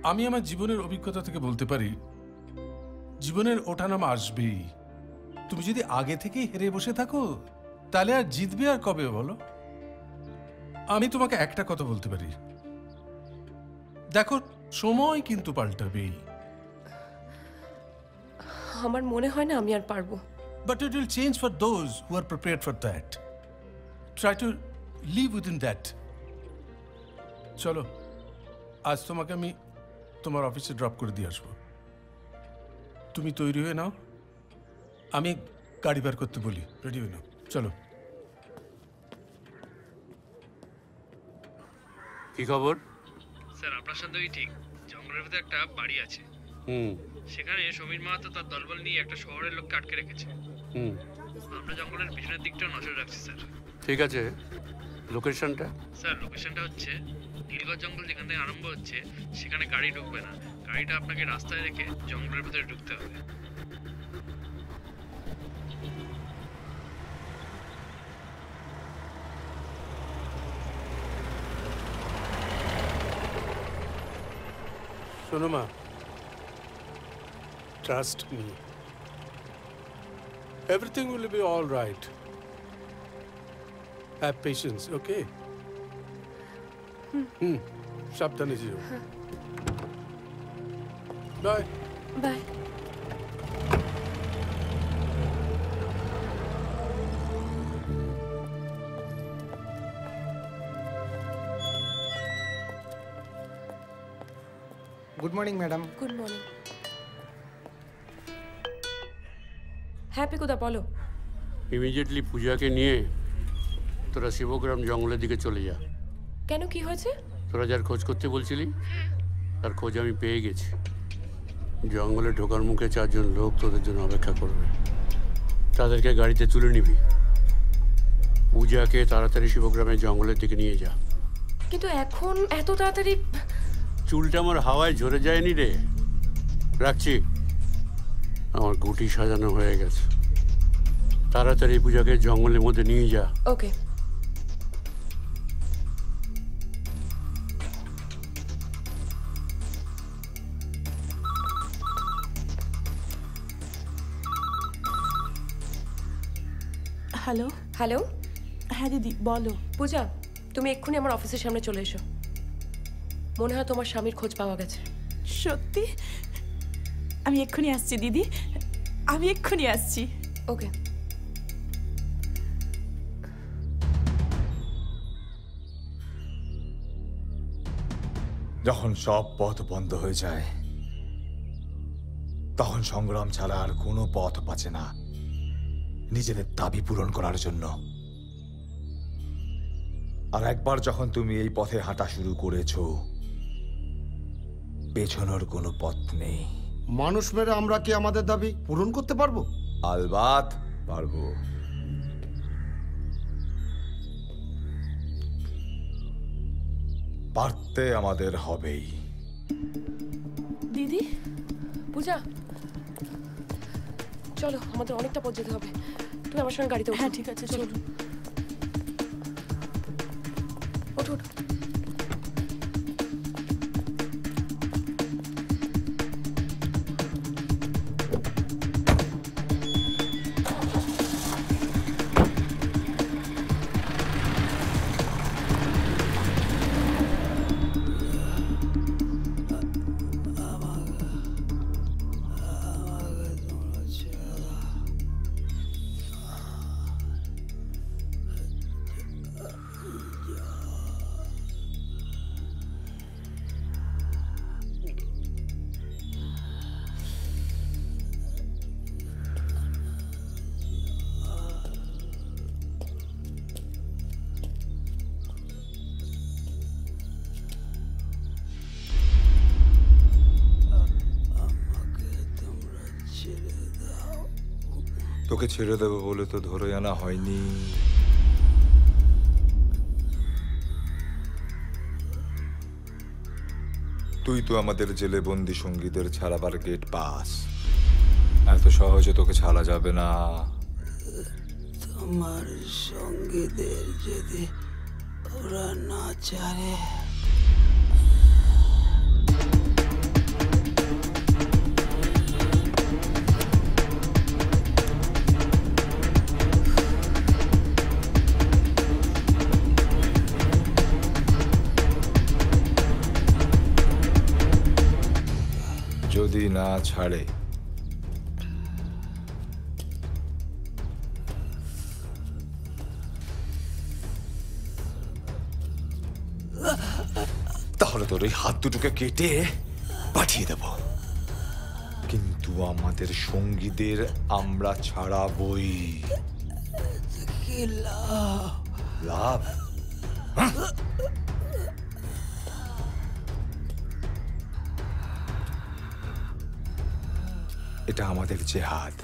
আমি আমার জীবনের অভিজ্ঞতা থেকে বলতে পারি জীবনের ওঠানামা আসবেই। তুমি যদি আগে থেকেই হেরে বসে থাকো তাহলে আর জিতবে আর কবে বলো? আমি তোমাকে একটা কথা বলতে পারি। দেখো সময় কিন্তু পাল্টাবেই। আমার মনে হয় না আমি আর পারব। But it will change for those who are prepared for that. Try to live within that. চলো। আজ তোমাকে আমি তোমার অফিসে ড্রপ করে দিয়ে আসব। তুমি তৈরি হয়ে নাও। আমি গাড়ি বার করতে বলি। রেডি হয়ে নাও। চলো। কি খবর? স্যার আপনার সন্দেহই ঠিক। জঙ্গলের ভিতরে একটা বাড়ি আছে। হুম। সেখানে সমীর মাহাতো তার দলবল নিয়ে একটা শহরের লোককে আটকে রেখেছে। হুম। আমরা জঙ্গলের পিছনের দিকটাও নজর রাখছি স্যার। ঠিক আছে। লোকেশনটা স্যার লোকেশনটা হচ্ছে নীলগঞ্জ জঙ্গল যেখান থেকে আরম্ভ হচ্ছে, সেখানে গাড়ি ঢুকবে না। গাড়িটা আপনাকে রাস্তায় রেখে জঙ্গলের ভিতরে ঢুকতে হবে। শোনো মা trust me everything will be all right have patience okay hmm সাবধানে যেও bye bye good morning madam good morning হ্যাঁ পিকুদা বলো ইমিডিয়েটলি পূজাকে নিয়ে তোরা শিবগ্রাম জঙ্গলের দিকে চলে যা কেন কি হয়েছে? তোরা যার খোঁজ করতে বলছিলি তার খোঁজ আমি পেয়ে গেছি। জঙ্গলে ঢোকার মুখে চারজন লোক তোদের জন্য অপেক্ষা করবে। তাদেরকে গাড়িতে তুলে নিবি। পূজাকে তাড়াতাড়ি শিবগ্রামের জঙ্গলের দিকে নিয়ে যা। কিন্তু এখন এত তাড়াতাড়ি চুলটা আমার হাওয়ায় ঝরে যায়নি রে। রাখছি। আমার গুটি সাজানো হয়ে গেছে। তাড়াতাড়ি পূজাকে জঙ্গলের মধ্যে নিয়ে যা। ওকে। হ্যালো হ্যালো হ্যাঁ দিদি বলো। পূজা তুমি এক্ষুনি আমার অফিসের সামনে চলে এসো। মনে হয় তোমার স্বামীর খোঁজ পাওয়া গেছে। সত্যি? আমি এক্ষুনি আসছি দিদি। আমি এক্ষুনি আসছি। ওকে। যখন সব পথ বন্ধ হয়ে যায় তখন সংগ্রাম ছাড়া আর কোনো পথ পাচ্ছে না। নিজেদের দাবি পূরণ করার জন্য। আর একবার যখন তুমি এই পথে হাঁটা শুরু করেছ পেছনোর কোনো পথ নেই। মানুষ মেরে আমরা কি আমাদের দাবি পূরণ করতে পারব? আলবাত পারব। পারতে আমাদের হবেই। দিদি পূজা চলো আমাদের অনেকটা পথ যেতে হবে। তুমি আমার সঙ্গে গাড়িতে হ্যাঁ ঠিক আছে চলো। ওঠো ওঠো। তোকে ছেড়ে দেবো বলে তো ধরে আনা হয়নি। তুই তো আমাদের জেলে বন্দি সঙ্গীদের ছাড়াবার গেট পাস। এত সহজে তোকে ছাড়া যাবে না। তোমার সঙ্গীদের যদি ওরা না চারে ছাড়ে। তাহলে তোর ওই হাত দুটোকে কেটে পাঠিয়ে দেব। কিন্তু আমাদের সঙ্গীদের আমরা ছাড়াবই। লাভ? এটা আমাদের জেহাদ।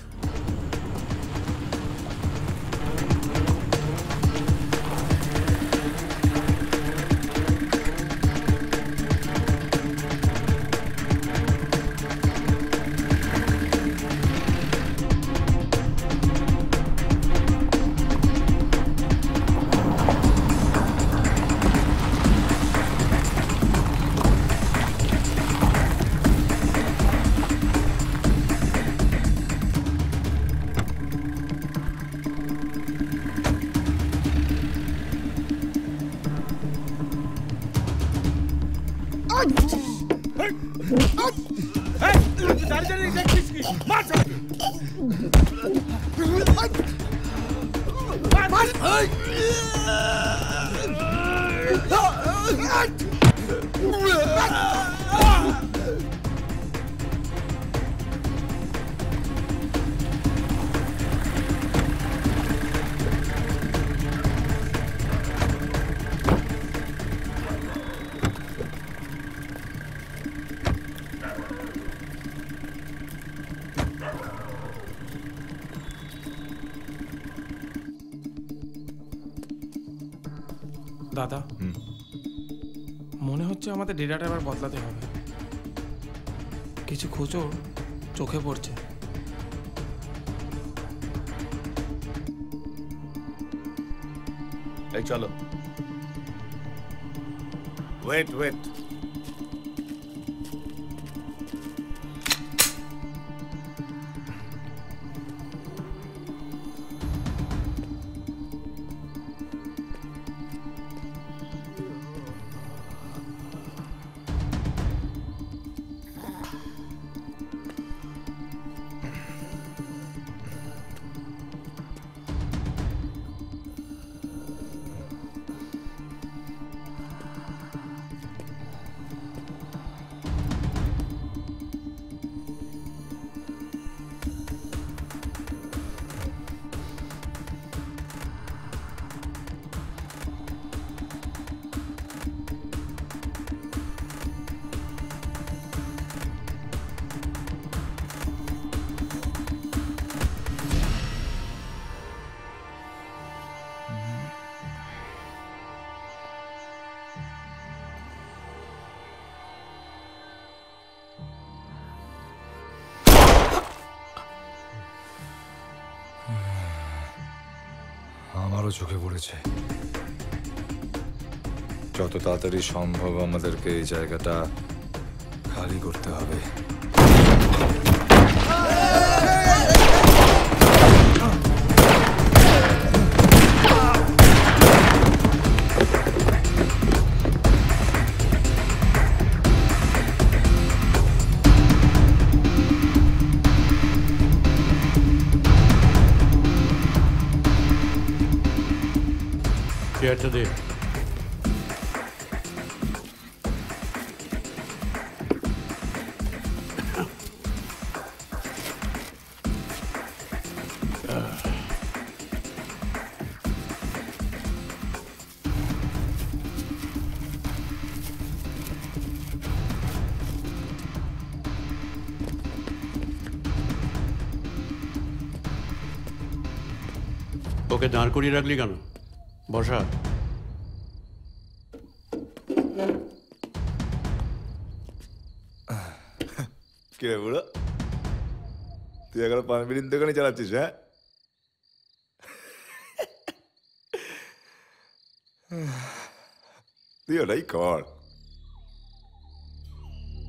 দাদা আমাদের ডেটাটা এবার বদলাতে হবে। কিছু খোঁজো চোখে পড়ছে। এই চলো। ওয়েট ওয়েট তাড়াতাড়ি সম্ভব আমাদেরকে এই জায়গাটা করিয়ে রাখলি কেন? বসা কিরে বুড়ো? তুই এখন পান বিড়ির দোকানে চালাচ্ছিস হ্যাঁ? তুই ওটাই কর।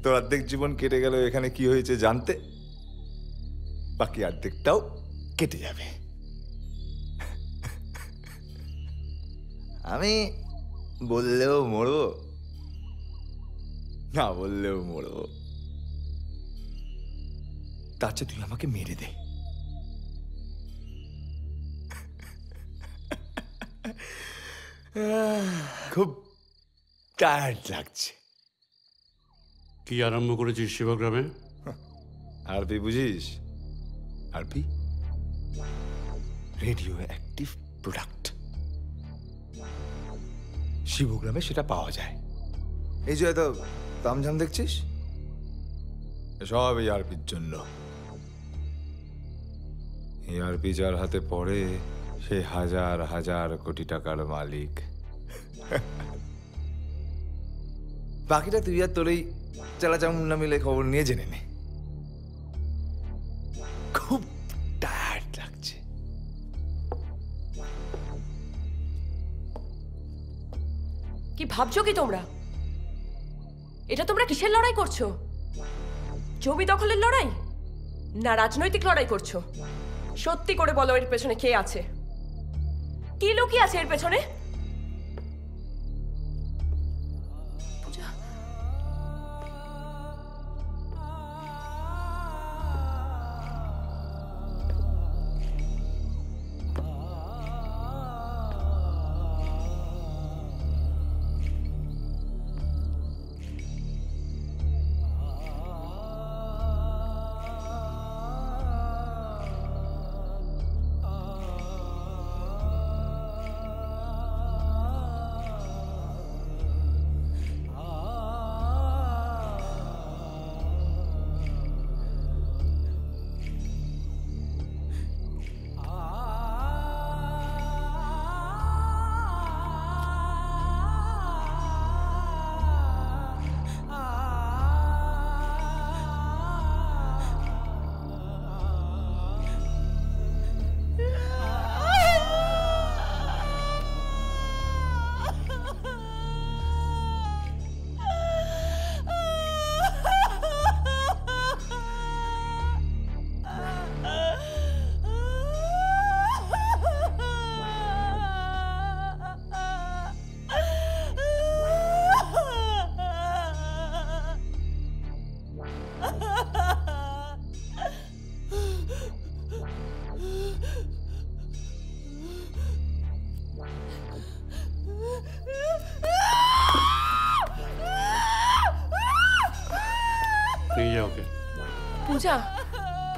তোর অর্ধেক জীবন কেটে গেল, এখানে কি হয়েছে জানতে? বাকি অর্ধেকটাও কেটে যাবে। আমি বললেও মরবো? না বললেও মরবো। তার চেয়ে তুই আমাকে মেরে দে। খুব টায়ার্ড লাগছে। কি আরম্ভ করেছিস শিবগ্রামে? আরপি বুঝিস? আরপি রেডিও অ্যাক্টিভ প্রোডাক্ট শিবগ্রামে সেটা পাওয়া যায়। এই যে এত তামঝাম দেখছিস? সব এই আরপির জন্য। এই আরপি যার হাতে পড়ে সে হাজার হাজার কোটি টাকার মালিক। বাকিটা তুই আর তোর এই চালাচামুন্না মিলে খবর নিয়ে জেনে নে। খুব ভাবছ কি তোমরা? এটা তোমরা কিসের লড়াই করছ? জমি দখলের লড়াই? না রাজনৈতিক লড়াই করছ? সত্যি করে বলো এর পেছনে কে আছে? কি লোকই আছে এর পেছনে?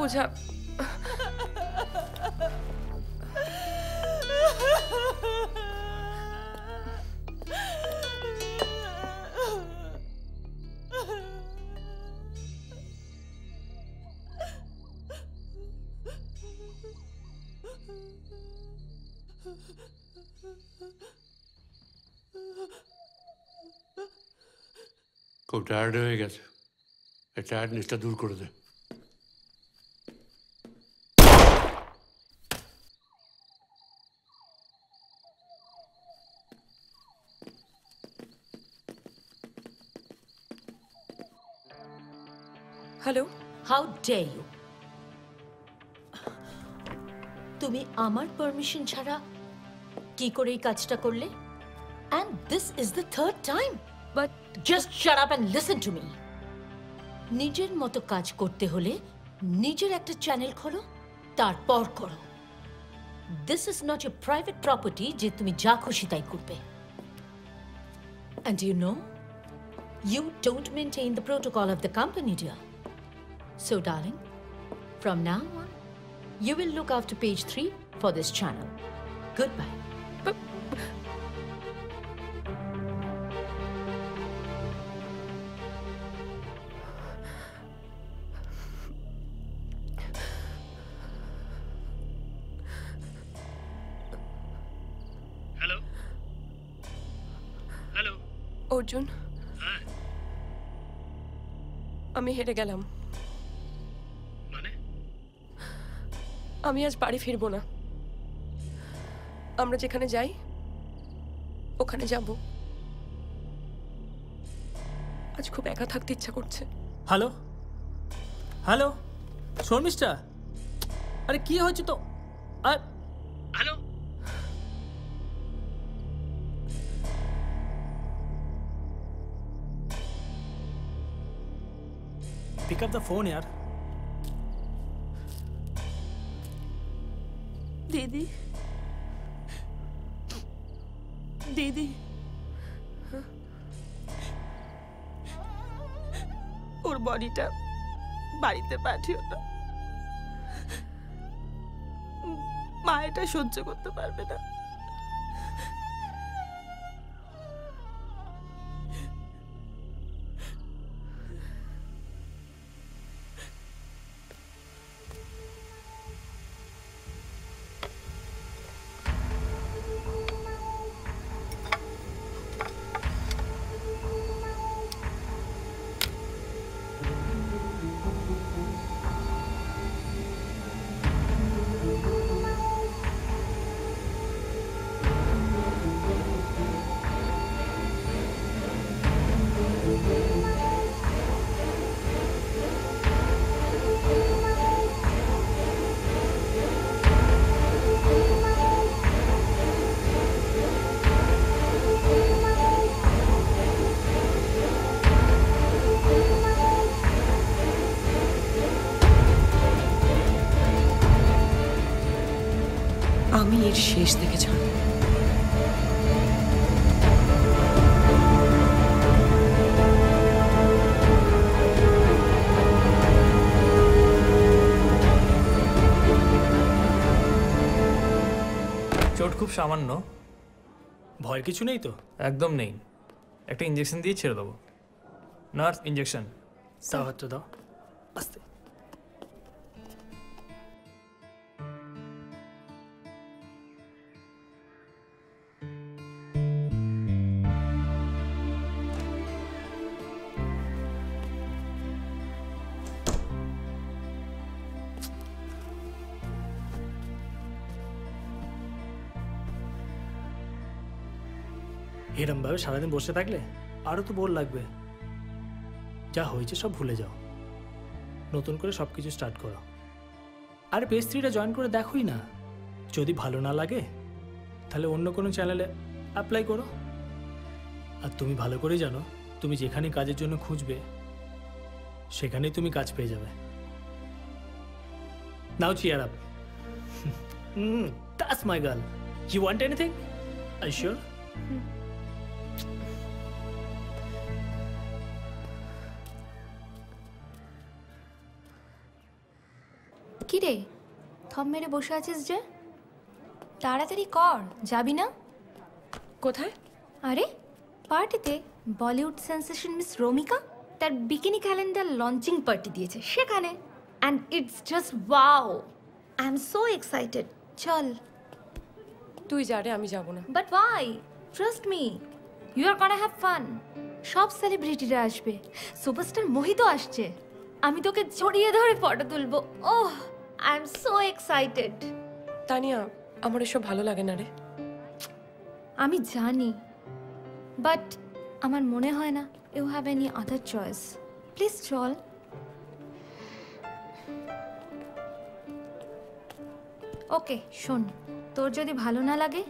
পূজা খুব টায়ার্ড হয়ে গেছে। এই টায়ার্ডনেসটা দূর করে দে। ডে ইউ তুমি আমার পারমিশন ছাড়া কি করে এই কাজটা করলে? And this is the third time but just shut up and listen to me নিজের মতো কাজ করতে হলে নিজের একটা চ্যানেল খোলো, তারপর করো। This is not your private property যে তুমি যা খুশি তাই করবে। And you know you don't maintain the protocol of the company dear So, darling, from now on, you will look after page three for this channel. Goodbye. Hello hello Arjun আমি হেরে গেলাম আমি আজ বাড়ি ফিরব না। আমরা যেখানে যাই ওখানে যাব। আজ খুব একা থাকতে ইচ্ছা করছে। হ্যালো? হ্যালো? শর্মিষ্ঠা আরে কি হয়েছে তো? আর hello? Pick up the phone ইয়ার দিদি? দিদি? ওর বডিটা বাড়িতে পাঠিও না। মা এটা সহ্য করতে পারবে না। শেষ থেকে ছাড়ব চোট খুব সামান্য। ভয়ের কিছু নেই তো? একদম নেই। একটা ইঞ্জেকশন দিয়ে ছেড়ে দেবো। নার্স ইঞ্জেকশন দাও দাও। আস্তে। এরমভাবে সারাদিন বসে থাকলে আরও তো বোর লাগবে। যা হয়েছে সব ভুলে যাও। নতুন করে সব কিছু স্টার্ট করো। আর পেজ থ্রিটা জয়েন করে দেখোই না। যদি ভালো না লাগে, তাহলে অন্য কোনো চ্যানেলে অ্যাপ্লাই করো। আর তুমি ভালো করেই জানো, তুমি যেখানে কাজের জন্য খুঁজবে, সেখানেই তুমি কাজ পেয়ে যাবে। Now cheer up that's my girl you want anything I sure কি রে থম মেরে বসে আছিস যে। তাড়াতাড়ি কর যাবি না? কোথায়? আরে পার্টিতে বলিউড সেন্সেশন মিস রোমিকা তার বিকিনি ক্যালেন্ডার লঞ্চিং পার্টি দিয়েছে সেখানে। And it's just wow I am so excited চল। তুই যা রে আমি যাব না। But why trust me you are gonna have fun সব সেলিব্রিটিরা আসবে। সুপারস্টার মোহিত আসছে। আমি তোকে জড়িয়ে ধরে ফটো তুলবো। ওহ! I am so excited Tania আমার এসব ভালো লাগে না রে। আমি জানি বাট আমার মনে হয় না you have any other choice please চল। ওকে শোন তোর যদি ভালো না লাগে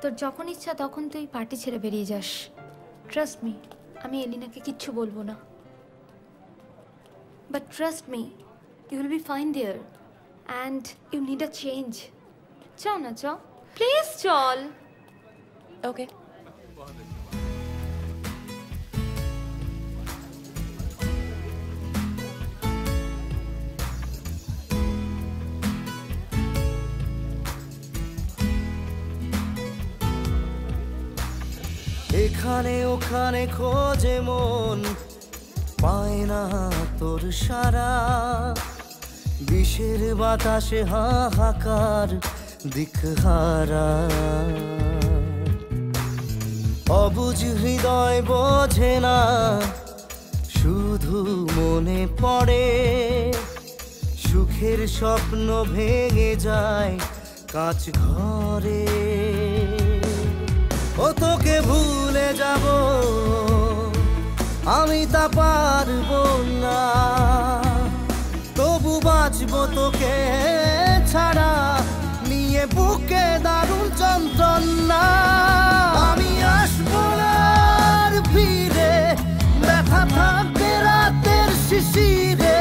তোর যখন ইচ্ছা তখন তুই পার্টি ছেড়ে বেরিয়ে যাস। ট্রাস্ট মি আমি এলিনাকে কিচ্ছু বলব না। But trust me you will be fine there and you need a change চল না চ প্লিজ চল ওকে এখানে ওখানে খোঁজে মন পায় না তোর সারা। বিষের বাতাসে হাহাকার, দিকহারা। অবুঝ হৃদয় বোঝে না, শুধু মনে পড়ে। সুখের স্বপ্ন ভেঙে যায় কাজ ঘরে। ও তোকে ভুলে যাব, আমি তা পারব না। বাঁচবো তোকে ছাড়া। নিয়ে বুকে দারুণ যন্ত্রণা। আমি আসব আর ফিরে। ব্যথা থাকবে রাতের শিশিরে।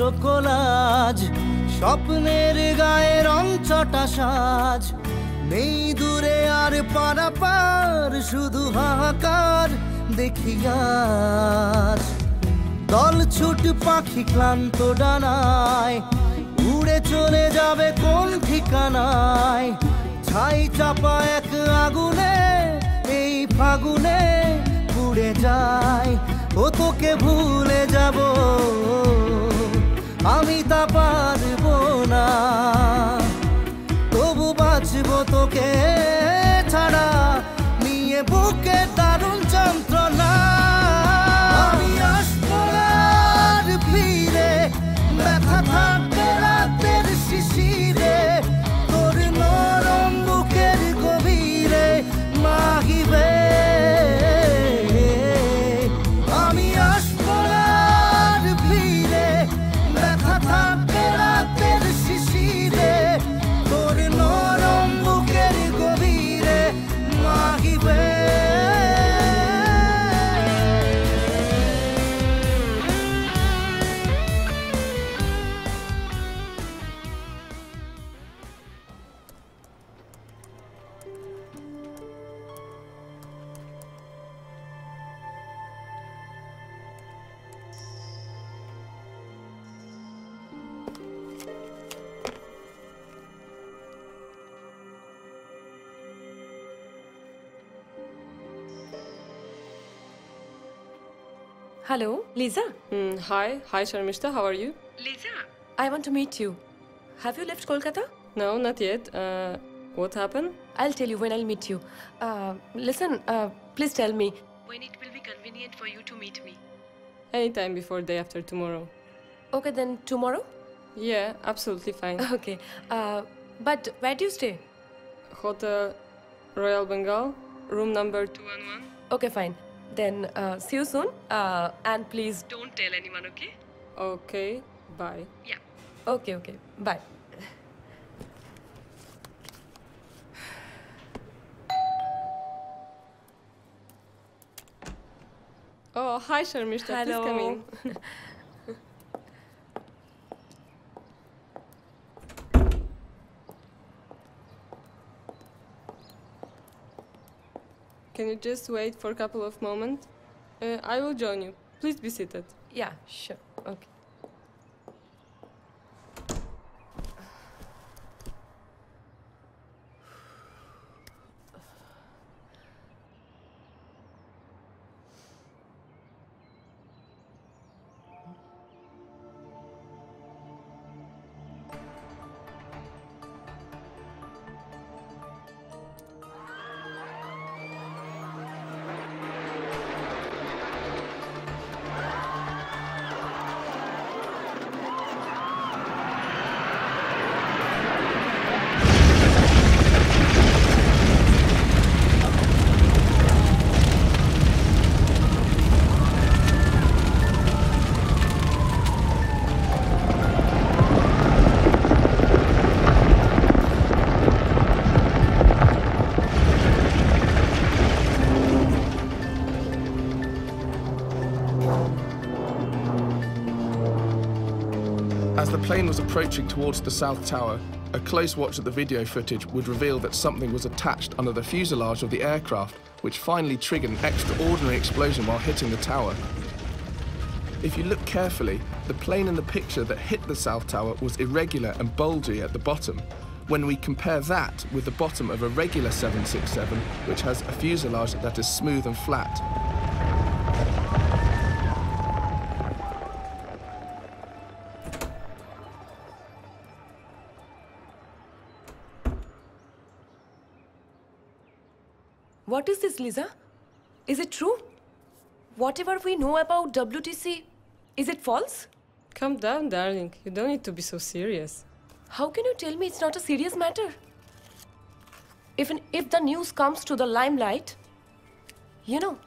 কষ্ট কোলাজ স্বপ্নের গায়ে রং চটা সাজ। নেই দূরে আর পারাপার, শুধু হাহাকার, দেখি আজ। দল ছুট পাখি ক্লান্ত ডানায়, উড়ে চলে যাবে কোন ঠিকানায়? ছাই চাপা এক আগুনে, এই ফাগুনে পুড়ে যায়। ও তোকে ভুলে যাব। আমি তা পারব না। তবু বাঁচব তোকে ছাড়া। নিয়ে বুকে দারুণ যন্ত্রণা। Lisa. Mm, hi, hi Sharmishta, how are you? Lisa. I want to meet you. Have you left Kolkata? No, not yet. Uh, What happened? I'll tell you when I'll meet you. Uh, listen, uh, please tell me when it will be convenient for you to meet me. Anytime before day after tomorrow. Okay, then tomorrow? Yeah, absolutely fine. Okay. Uh, but where do you stay? Hotel Royal Bengal, room number 211. Okay, fine. Then uh, see you soon. Uh, and please don't tell anyone, okay? Okay, bye. Yeah. Okay, okay. Bye. Oh, hi Sharmishta, please come in. Can you just wait for a couple of moments? Uh, I will join you. Please be seated. Yeah, sure. Okay. Plane was approaching towards the South Tower, a close watch at the video footage would reveal that something was attached under the fuselage of the aircraft, which finally triggered an extraordinary explosion while hitting the tower. If you look carefully, the plane in the picture that hit the South Tower was irregular and bulgy at the bottom. When we compare that with the bottom of a regular 767, which has a fuselage that is smooth and flat, What is this, Lisa? Is it true? Whatever we know about WTC, is it false? Calm down, darling. You don't need to be so serious. How can you tell me it's not a serious matter? If, an, if the news comes to the limelight, you know,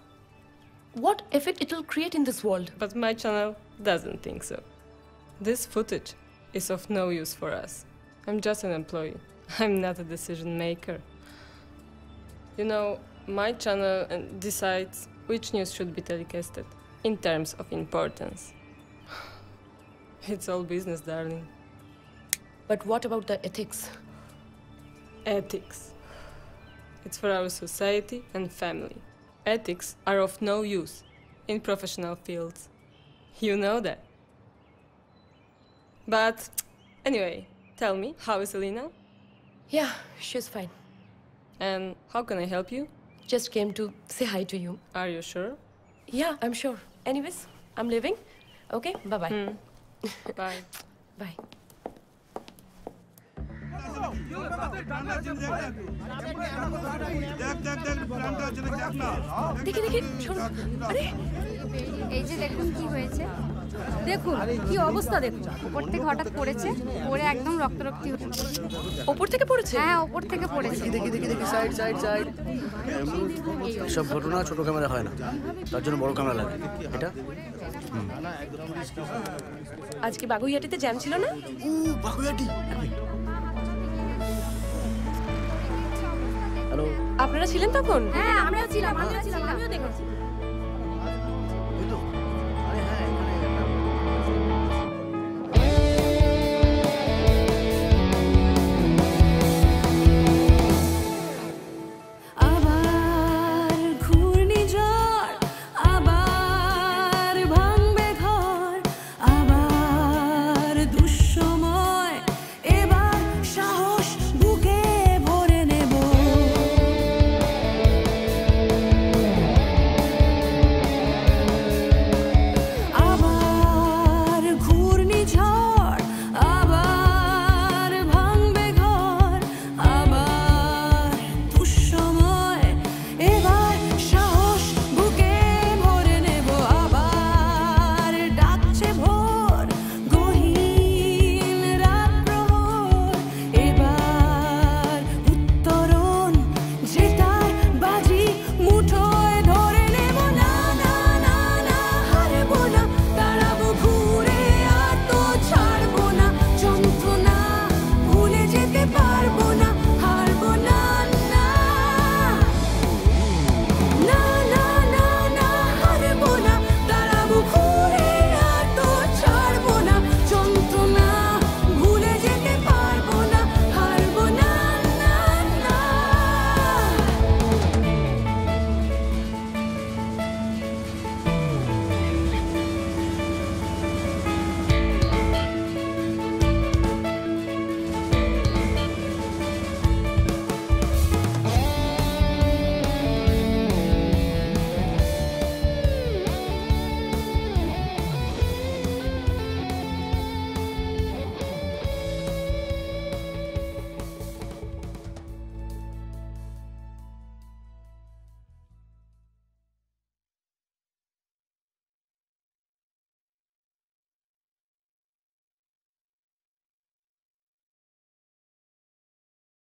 what effect it will create in this world? But my channel doesn't think so. This footage is of no use for us. I'm just an employee. I'm not a decision maker. You know, my channel uh, decides which news should be telecasted in terms of importance. It's all business, darling. But what about the ethics? Ethics. It's for our society and family. Ethics are of no use in professional fields. You know that. But anyway, tell me, how is Elena? Yeah, she's fine. And how can I help you? Just came to say hi to you. Are you sure? Yeah, I'm sure. Anyways, I'm leaving. Okay, bye bye. Hmm. Bye. Bye. দেখি দেখি শোনো আরে এই যে দেখুন কি হয়েছে দেখুন কি অবস্থা দেখুন। উপর থেকে হঠাৎ পড়েছে পড়ে একদম রক্তরক্তি ওপর থেকে পড়েছে? হ্যাঁ ওপর থেকে পড়েছে। দেখি দেখি দেখি সাইড সাইড সাইড এসব ঘটনা ছোট ক্যামেরা হয় না তার জন্য বড় ক্যামেরা লাগে। এটা? আজকে বাগুইয়াটিতে জ্যাম ছিল না? বাগুইয়াটি। হ্যালো আপনারা ছিলেন তখন? হ্যাঁ আমরা ছিলাম আমরা ছিলাম আমিও দেখেছি।